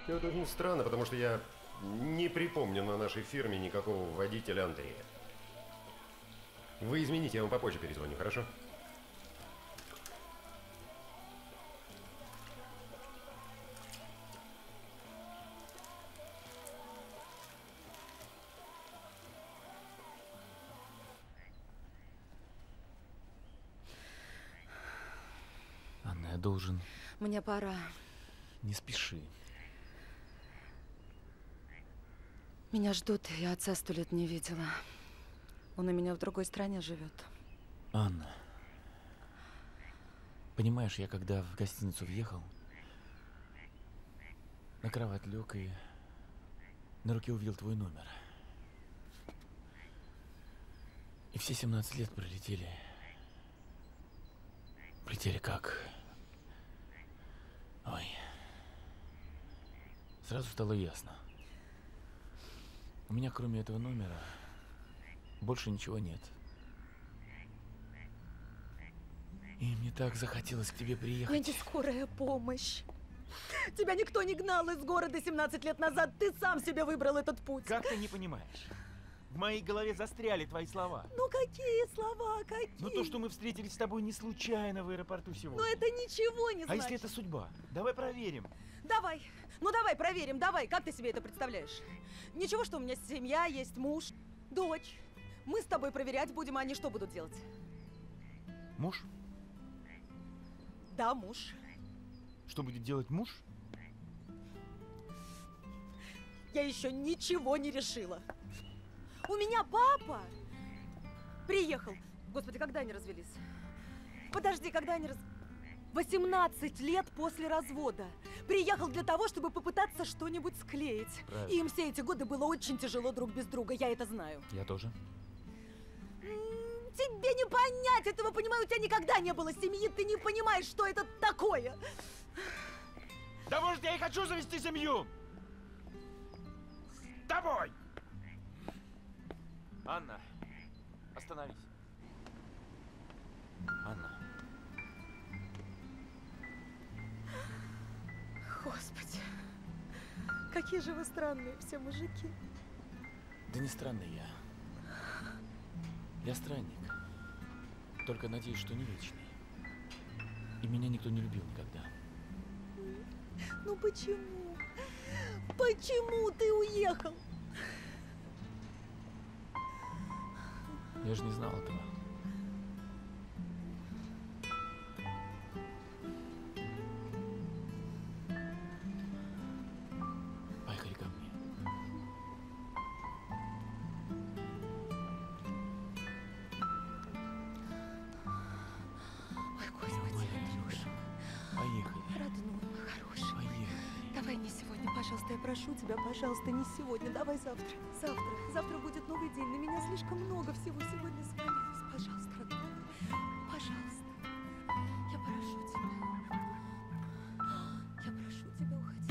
Вот очень странно, потому что я не припомню на нашей фирме никакого водителя Андрея. Вы извините, я вам попозже перезвоню, хорошо? Анна, я должен... Мне пора. Не спеши. Меня ждут, я отца сто лет не видела. Он у меня в другой стране живет. Анна. Понимаешь, я когда в гостиницу въехал, на кровать лег и на руке увидел твой номер. И все 17 лет пролетели. Прилетели как... Ой. Сразу стало ясно. У меня кроме этого номера больше ничего нет. И мне так захотелось к тебе приехать. Я не скорая помощь. Тебя никто не гнал из города 17 лет назад. Ты сам себе выбрал этот путь. Как ты не понимаешь? В моей голове застряли твои слова. Ну какие слова, какие? Но то, что мы встретились с тобой не случайно в аэропорту сегодня. Но это ничего не А значит. если это судьба? Давай проверим. Давай. Ну давай, проверим, давай. Как ты себе это представляешь? Ничего, что у меня семья, есть муж, дочь. Мы с тобой проверять будем, а они что будут делать? Муж? Да, муж. Что будет делать муж? Я еще ничего не решила. У меня папа приехал. Господи, когда они развелись? Подожди, когда они раз... 18 лет после развода. Приехал для того, чтобы попытаться что-нибудь склеить. Правильно. И им все эти годы было очень тяжело друг без друга, я это знаю. Я тоже. Тебе не понять этого, понимаю, у тебя никогда не было семьи, ты не понимаешь, что это такое. Да может я и хочу завести семью! С тобой! Анна, остановись. Анна, Господи, какие же вы странные все мужики. да не странный я. Я странник. Только надеюсь, что не вечный. И меня никто не любил никогда. Ну почему? Почему ты уехал? Я же не знал этого. Сегодня. Давай завтра. Завтра. Завтра будет новый день. На меня слишком много всего сегодня свалилось. Пожалуйста, родной. Пожалуйста. Я прошу тебя. Я прошу тебя, уходи,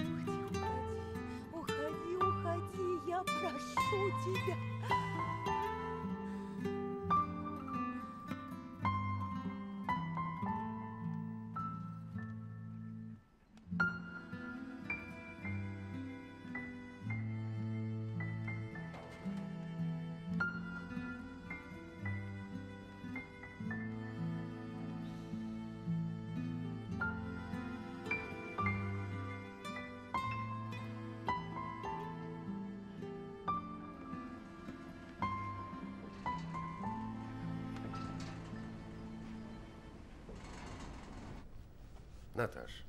Наташ,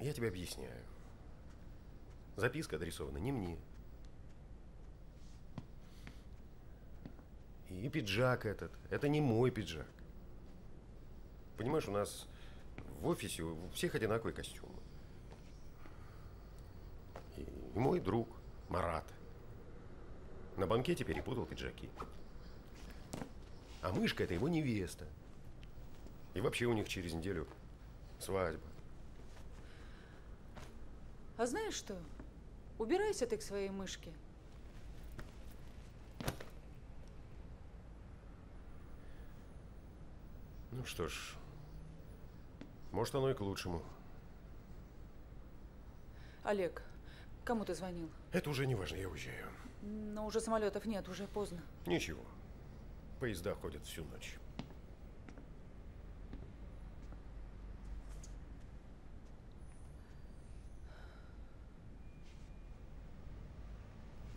я тебе объясняю. Записка адресована не мне. И пиджак этот, это не мой пиджак. Понимаешь, у нас в офисе у всех одинаковый костюм. И, и мой друг Марат на банкете перепутал пиджаки. А мышка это его невеста. И вообще у них через неделю свадьба. А знаешь что? Убирайся ты к своей мышке. Ну что ж, может оно и к лучшему. Олег, кому ты звонил? Это уже не важно, я уезжаю. Но уже самолетов нет, уже поздно. Ничего. Поезда ходят всю ночь.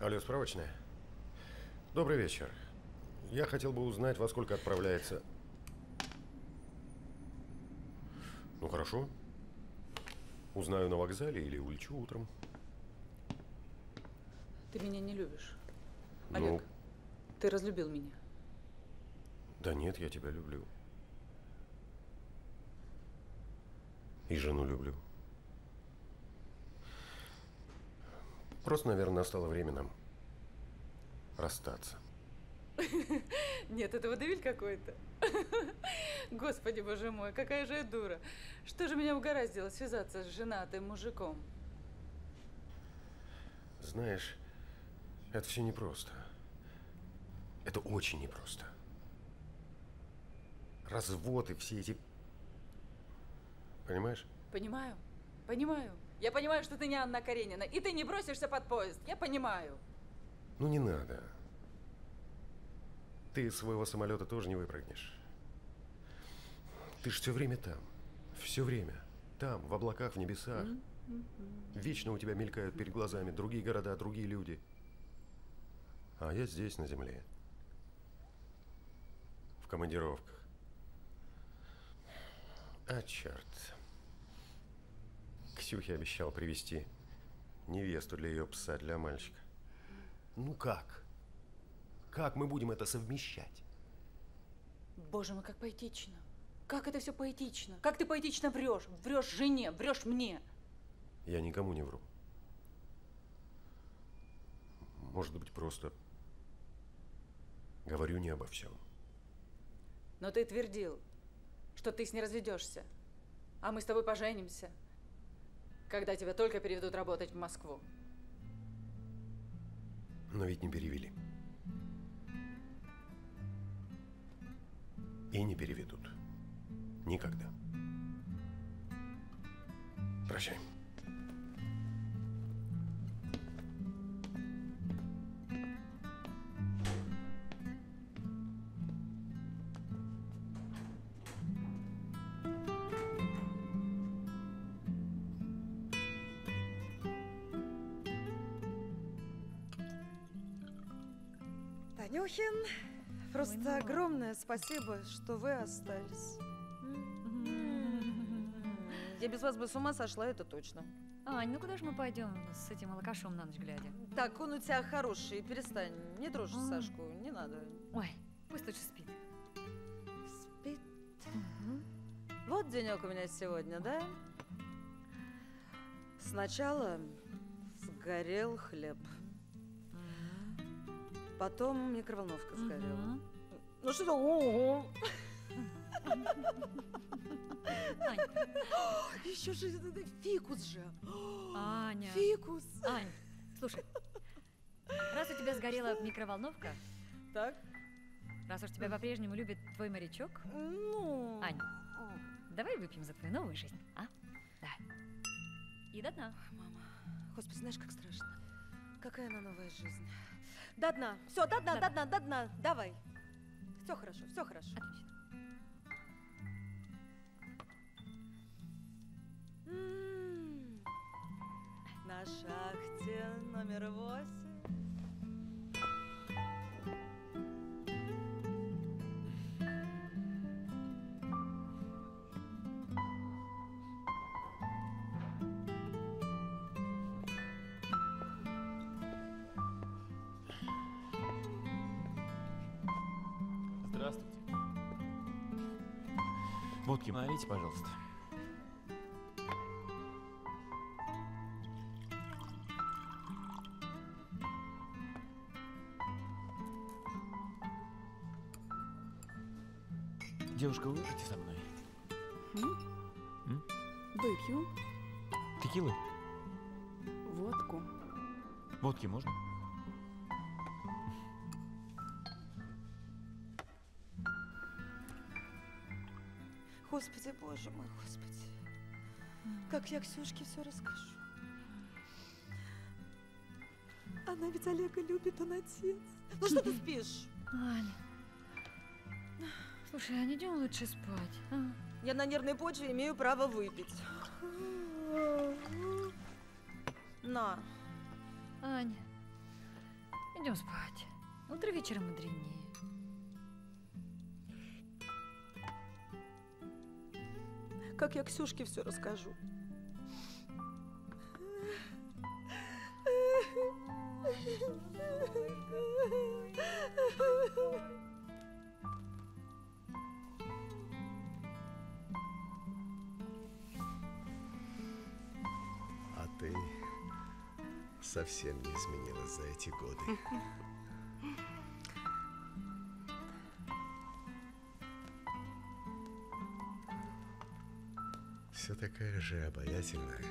Алло, справочная? Добрый вечер. Я хотел бы узнать, во сколько отправляется... Ну, хорошо. Узнаю на вокзале или улечу утром. Ты меня не любишь. Ну, Олег, ты разлюбил меня. да нет, я тебя люблю. И жену люблю. Просто, наверное, настало время нам расстаться. Нет, это водевиль какой-то. Господи, боже мой, какая же я дура. Что же меня угораздило связаться с женатым мужиком? Знаешь, это все непросто. Это очень непросто. Развод и все эти... Понимаешь? Понимаю, понимаю. Я понимаю, что ты не Анна Каренина, и ты не бросишься под поезд. Я понимаю. Ну не надо. Ты из своего самолета тоже не выпрыгнешь. Ты ж все время там. Все время. Там, в облаках, в небесах. Вечно у тебя мелькают перед глазами другие города, другие люди. А я здесь, на земле. В командировках. А, черт. Ксюхе обещал привезти невесту для ее пса, для мальчика. Ну как? Как мы будем это совмещать? Боже мой, как поэтично. Как это все поэтично. Как ты поэтично врешь. Врешь жене, врешь мне. Я никому не вру. Может быть, просто говорю не обо всем. Но ты твердил, что ты с ней разведешься. А мы с тобой поженимся, когда тебя только переведут работать в Москву. Но ведь не перевели. И не переведут. Никогда. Прощай. Танюхин, просто огромное спасибо, что вы остались. Я без вас бы с ума сошла, это точно. Ань, ну куда же мы пойдем с этим алкашом на ночь глядя? Так, он у тебя хороший, перестань. Не трожь Сашку, не надо. Ой, пусть лучше спит. Спит. Вот денек у меня сегодня, да? Сначала сгорел хлеб. Потом микроволновка сгорела. Ну что, ого! Еще же это фикус же. Аня. Фикус. Ань, слушай, раз у тебя сгорела микроволновка, так. раз уж тебя по-прежнему любит твой морячок, ну, Ань, давай выпьем за твою новую жизнь, а? Да. И до дна. Мама, господи, знаешь, как страшно. Какая она новая жизнь. До дна. Все, до дна, до дна, до дна. Давай. Все хорошо, все хорошо. Отлично. М, На шахте номер восемь. Водки налейте, пожалуйста. Девушка, вы выпьете со мной? М? Выпью Текилы? водку. Водки можно? Господи, боже мой, господи. Как я Ксюшке все расскажу. Она ведь Олега любит, он отец. Ну что ты спишь? Аня. Слушай, а не идем лучше спать? а? Я на нервной почве имею право выпить. На. Аня, идем спать. Утро вечера мудренее. Как я Ксюшке все расскажу. А ты совсем не изменилась за эти годы. Такая же обаятельная.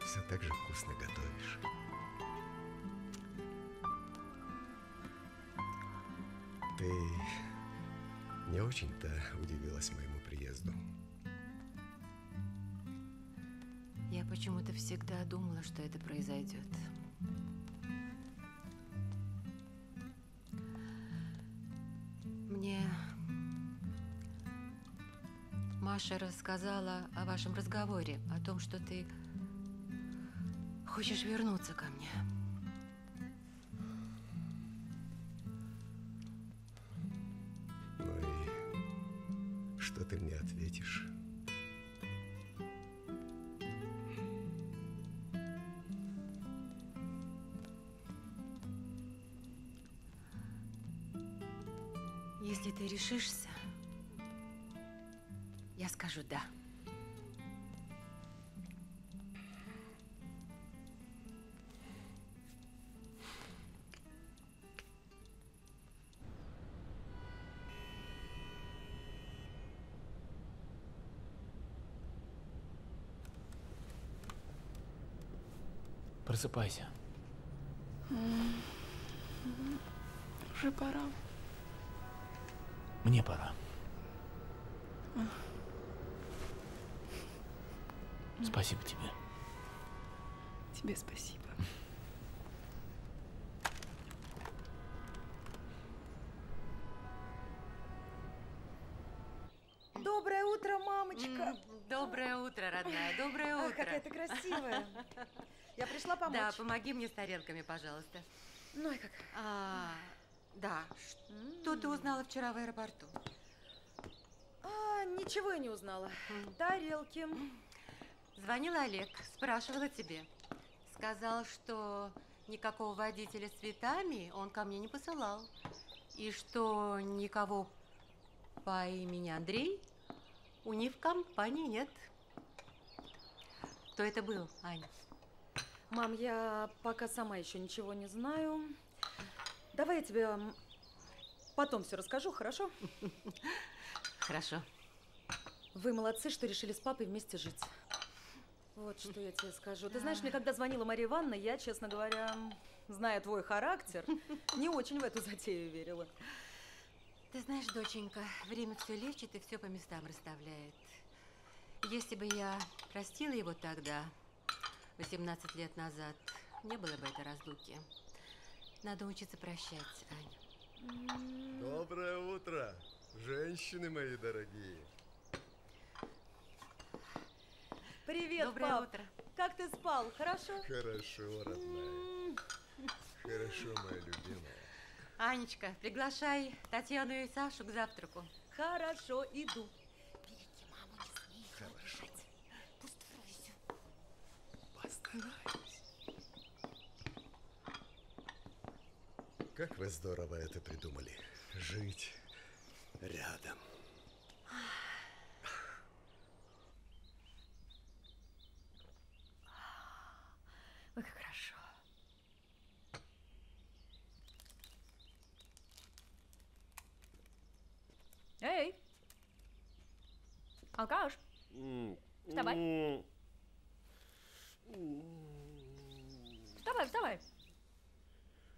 Все так же вкусно готовишь. Ты не очень-то удивилась моему приезду. Я почему-то всегда думала, что это произойдет. Маша рассказала о вашем разговоре, о том, что ты хочешь вернуться ко мне. Ну и что ты мне ответишь? Если ты решишься, скажу «да». Просыпайся. Уже пора. Мне пора. Спасибо тебе. Тебе спасибо. Доброе утро, мамочка. Доброе утро, родная, доброе Ах, утро. какая ты красивая. Я пришла помочь. Да, помоги мне с тарелками, пожалуйста. Ну и как? А, да, что ты узнала вчера в аэропорту? А, ничего я не узнала. Тарелки. Звонил Олег, спрашивала тебе. Сказал, что никакого водителя с цветами он ко мне не посылал. И что никого по имени Андрей у них в компании нет. Кто это был, Аня? Мам, я пока сама еще ничего не знаю. Давай я тебе потом все расскажу, хорошо? Хорошо. Вы молодцы, что решили с папой вместе жить. Вот что я тебе скажу. Ты знаешь, мне когда звонила Мария Ивановна, я, честно говоря, зная твой характер, не очень в эту затею верила. Ты знаешь, доченька, время все лечит и все по местам расставляет. Если бы я простила его тогда, 18 лет назад, не было бы этой разлуки. Надо учиться прощать, Аня. Доброе утро, женщины мои дорогие. Привет, Доброе пап. утро. Как ты спал? Хорошо? Хорошо, родная. Хорошо, моя любимая. Анечка, приглашай Татьяну и Сашу к завтраку. Хорошо, иду. Хорошо. Пусть врозь. Постараюсь. Как вы здорово это придумали. Жить рядом. Ой, как хорошо. Эй! Алкаш, Вставай. вставай, вставай.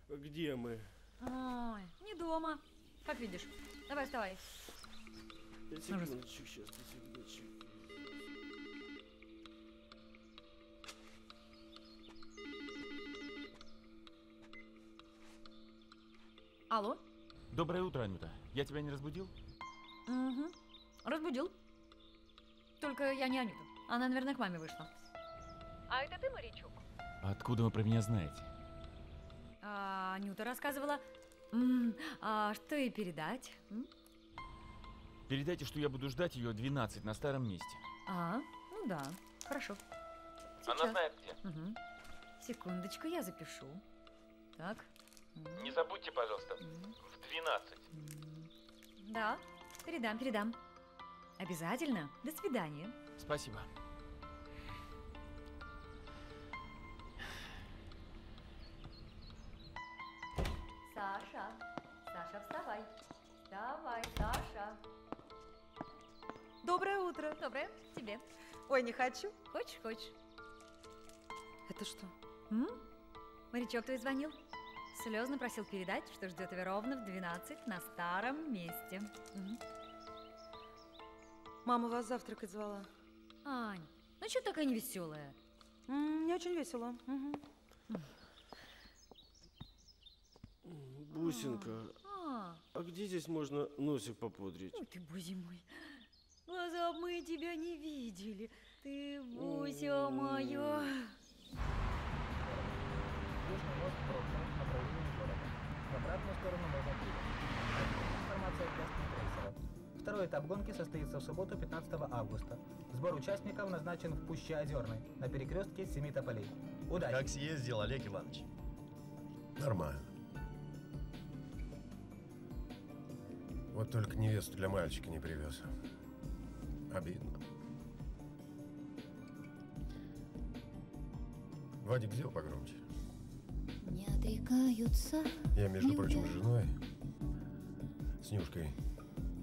Где мы? Ой, не дома. Как видишь. Давай, вставай. Секундочку, сейчас, секундочку. Алло? Доброе утро, Анюта. Я тебя не разбудил? Угу. Разбудил. Только я не Анюта. Она, наверное, к маме вышла. А это ты, морячок? Откуда вы про меня знаете? А, Анюта рассказывала. М, а что ей передать? М? Передайте, что я буду ждать ее 12 на старом месте. А, ну да, хорошо. Она Сейчас. знает где. Мгм. Секундочку, я запишу. Так. Не забудьте, пожалуйста, в 12. Да, передам, передам. Обязательно. До свидания. Спасибо. Саша, Саша, вставай. Вставай, Саша. Доброе утро. Доброе. Тебе. Ой, не хочу. Хочешь, хочешь. Это что? М? Морячок твой звонил. Слезно просил передать, что ждет его ровно в 12 на старом месте. Мгм. Мама вас завтракать звала. Ань, ну что такая невеселая? Мне очень весело. Мгм. Бусинка, А, а где здесь можно носик попудрить? ну ты, боже мой. Глаза мы тебя не видели. Ты, Буся моя. Южный мост Броктон в направлении города. В обратную сторону можно. Информация для спидтрейсеров. Второй этап гонки состоится в субботу 15 августа. Сбор участников назначен в Пуще Озерной, на перекрестке Семи Тополей. Удачи! Как съездил, Олег Иванович? Нормально. Вот только невесту для мальчика не привез. Обидно. Вадик, сделал погромче. Не отрекаются, Я, между любя, прочим, с женой, с Нюшкой,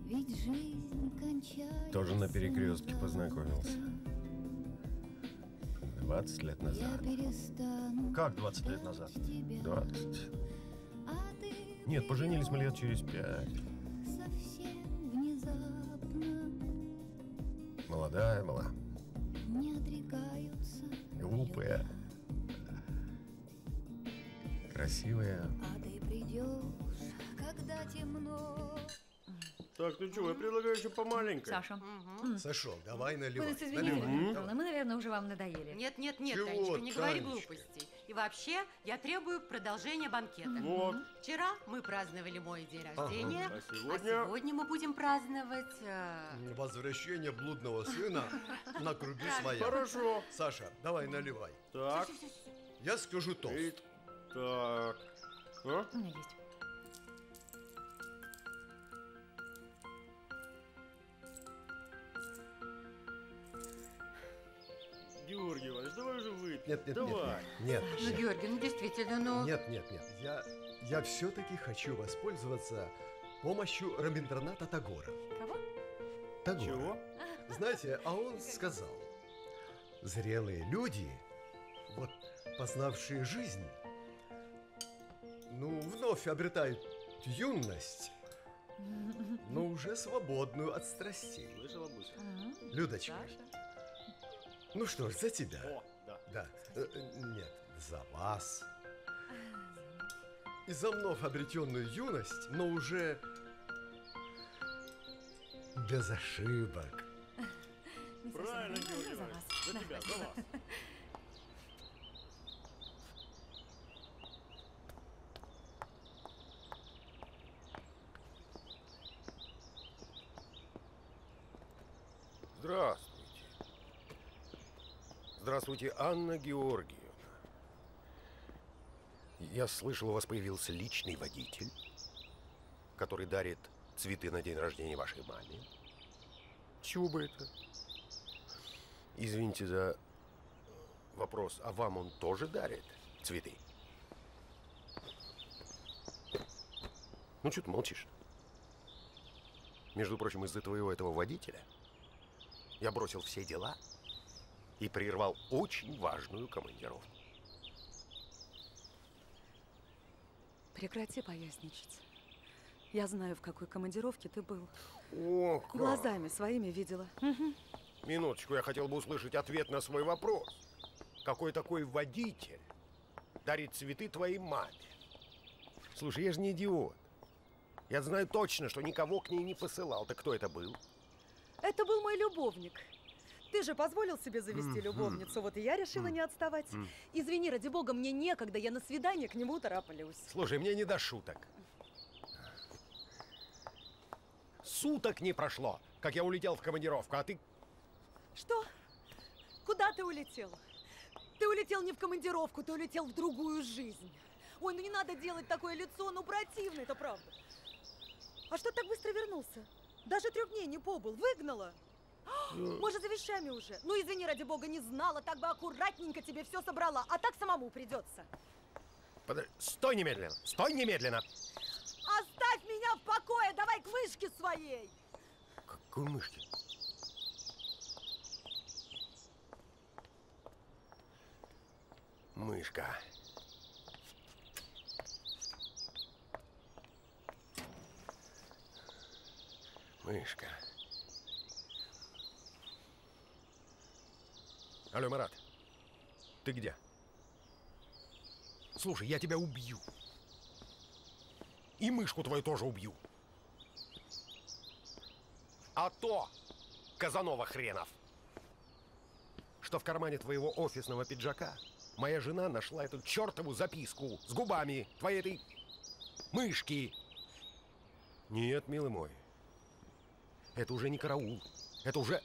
Ведь жизнь кончается тоже на перекрестке познакомился. 20 лет Я назад. перестану Как 20 лет назад? 20. А Нет, поженились мы лет через пять. совсем внезапно Молодая была, Не отрекаются глупая, красивая. А ты придешь, когда темно Так, ну что, я предлагаю еще помаленькой. Саша. Сашок, давай Вы наливай. нас извините, Наливай. Петровна, мы, наверное, уже вам надоели. Нет, нет, нет, Чего, Танечка, не говори Танечка? глупостей. И вообще, я требую продолжения банкета. Вот. Вчера мы праздновали мой день Ага. рождения, А сегодня? сегодня мы будем праздновать... э, Возвращение блудного сына на круги своя. Хорошо. Саша, давай наливай. Так. Я скажу тост. Так. А? У меня есть. Георгий Иванович, давай уже выпьем. Нет, нет, давай. нет, нет. Ну, Нет, Георгий, ну действительно, ну... нет, нет, нет. Я, я все-таки хочу воспользоваться помощью Раминдраната Тагора. Кого? Тагора. Чего? Знаете, а он сказал, зрелые люди, вот познавшие жизнь, ну, вновь обретают юность, но уже свободную от страстей. Слышала, Буся? Людочка, ну что ж, за тебя. О, да. Да. Э, э, Нет, за вас. И за вновь обретенную юность, но уже без ошибок. Правильно, Ну, Георгий за Иванович. За тебя, за вас. Здравствуйте. Здравствуйте, Анна Георгиевна. Я слышал, у вас появился личный водитель, который дарит цветы на день рождения вашей маме. Чего бы это? Извините за вопрос, а вам он тоже дарит цветы? Ну, что ты молчишь? Между прочим, из-за твоего этого водителя я бросил все дела и прервал очень важную командировку. Прекрати поясничать. Я знаю, в какой командировке ты был. О, как! Глазами своими видела. Мгм. Минуточку, я хотел бы услышать ответ на свой вопрос. Какой такой водитель дарит цветы твоей маме? Слушай, я же не идиот. Я знаю точно, что никого к ней не посылал. Так кто это был? Это был мой любовник. Ты же позволил себе завести любовницу, вот и я решила не отставать. Извини, ради бога, мне некогда, я на свидание к нему тороплюсь. Слушай, мне не до шуток. Суток не прошло, как я улетел в командировку, а ты... Что? Куда ты улетел? Ты улетел не в командировку, ты улетел в другую жизнь. Ой, ну не надо делать такое лицо, ну противно это правда. А что так быстро вернулся? Даже трех дней не побыл, выгнала. Э. Может, за вещами уже. Ну, извини, ради бога, не знала, так бы аккуратненько тебе все собрала, а так самому придется. Подожди, стой немедленно, стой немедленно. Оставь меня в покое, давай к мышке своей. Какой мышке? Мышка. Мышка. Алло, Марат. Ты где? Слушай, я тебя убью. И мышку твою тоже убью. А то, Казанова хренов, что в кармане твоего офисного пиджака моя жена нашла эту чертову записку с губами твоей этой мышки. Нет, милый мой, это уже не караул. Это уже...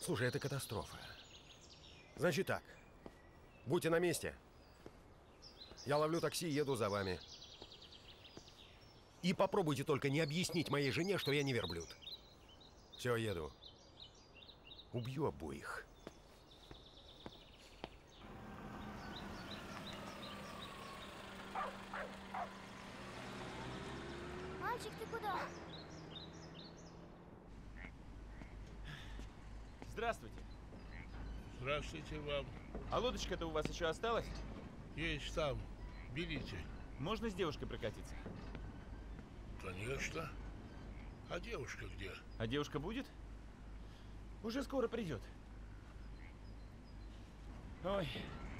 Слушай, это катастрофа. Значит так, будьте на месте. Я ловлю такси и еду за вами. И попробуйте только не объяснить моей жене, что я не верблюд. Все, еду. Убью обоих. Мальчик, ты куда? Здравствуйте. Здравствуйте вам. А лодочка-то у вас еще осталась? Есть там. Берите. Можно с девушкой прокатиться? Конечно. А девушка где? А девушка будет? Уже скоро придет. Ой,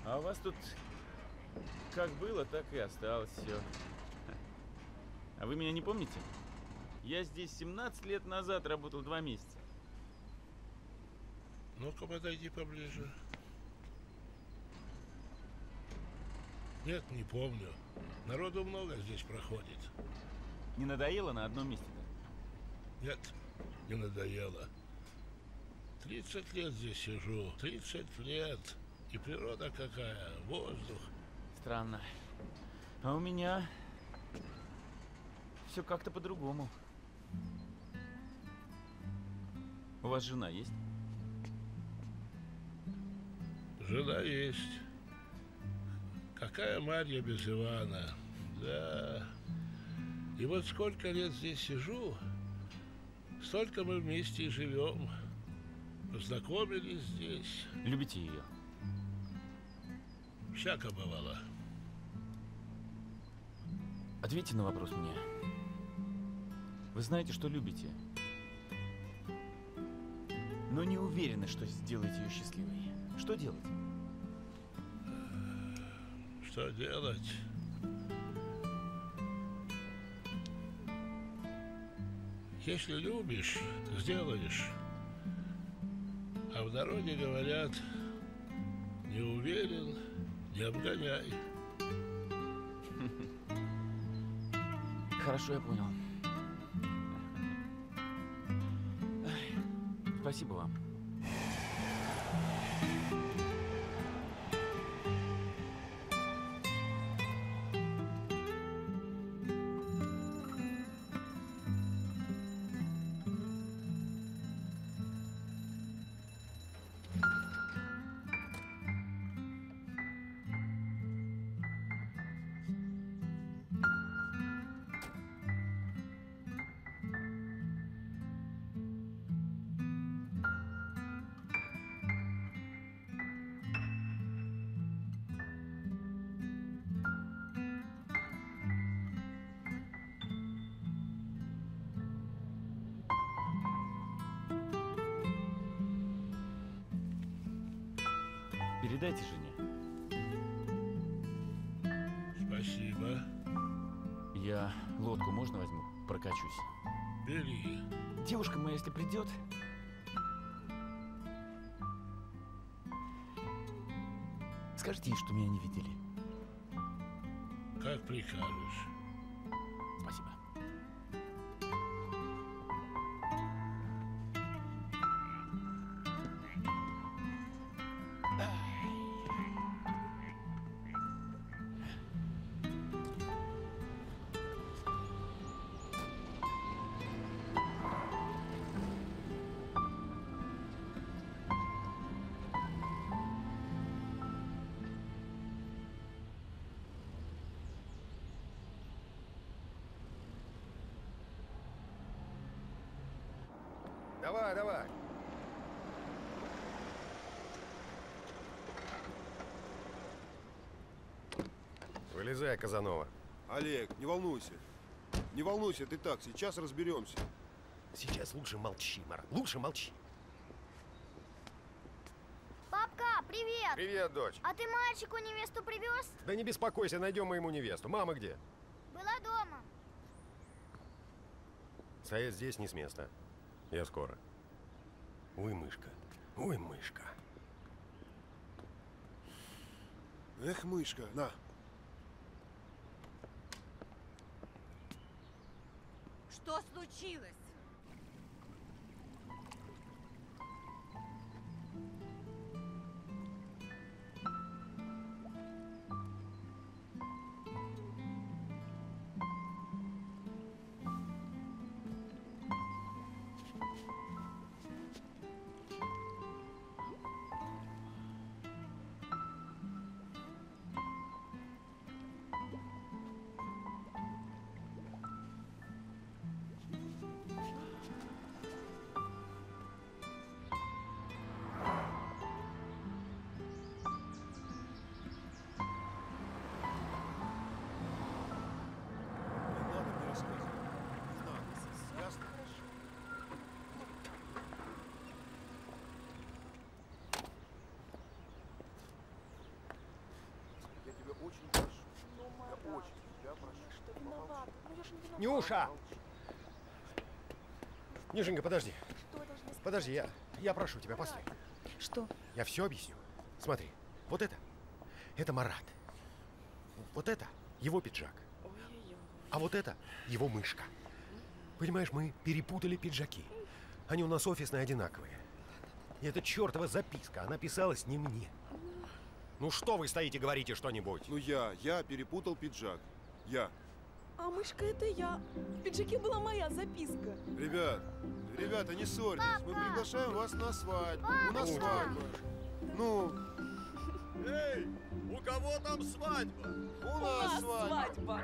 а у вас тут как было, так и осталось все. А вы меня не помните? Я здесь 17 лет назад работал два месяца. Ну-ка подойди поближе. Нет, не помню. Народу много здесь проходит. Не надоело на одном месте-то? Нет, не надоело. 30 лет здесь сижу. 30 лет. И природа какая, воздух. Странно. А у меня все как-то по-другому. У вас жена есть? Жена есть. Какая Марья без Ивана. Да. И вот сколько лет здесь сижу, столько мы вместе и живем. Познакомились здесь. Любите ее? Всяко бывало. Ответьте на вопрос мне. Вы знаете, что любите, но не уверены, что сделаете ее счастливой. Что делать? Что делать? Если любишь, сделаешь. А в народе говорят, не уверен, не обгоняй. Хорошо, я понял. Спасибо вам. Скажите ей, что меня не видели. Как прикажешь. Давай, давай. Вылезай, Казанова. Олег, не волнуйся. Не волнуйся, ты так, сейчас разберемся. Сейчас лучше молчи, Марат. Лучше молчи. Папка, привет! Привет, дочь. А ты мальчику невесту привез? Да не беспокойся, найдем мы ему невесту. Мама где? Была дома. Стоять здесь не с места. Я скоро. Ой, мышка. Ой, мышка. Эх, мышка, на. Очень прошу. Я очень тебя прошу. Виновата. Ну я же не виновата. Нюша! Нюшенька, подожди. Что я должна сказать? Подожди, я, я прошу тебя, постой. Что? Я все объясню. Смотри, вот это, это Марат. Вот это его пиджак. А вот это его мышка. Понимаешь, мы перепутали пиджаки. Они у нас офисные одинаковые. И эта чертова записка, она писалась не мне. Ну что вы стоите, говорите что-нибудь? Ну я, я перепутал пиджак. Я. А мышка это я. В пиджаке была моя записка. Ребят, ребята, не ссорьтесь. Мы приглашаем вас на свадьбу. У нас Папа! свадьба. Ну, Эй, у кого там свадьба? у У нас нас свадьба. свадьба.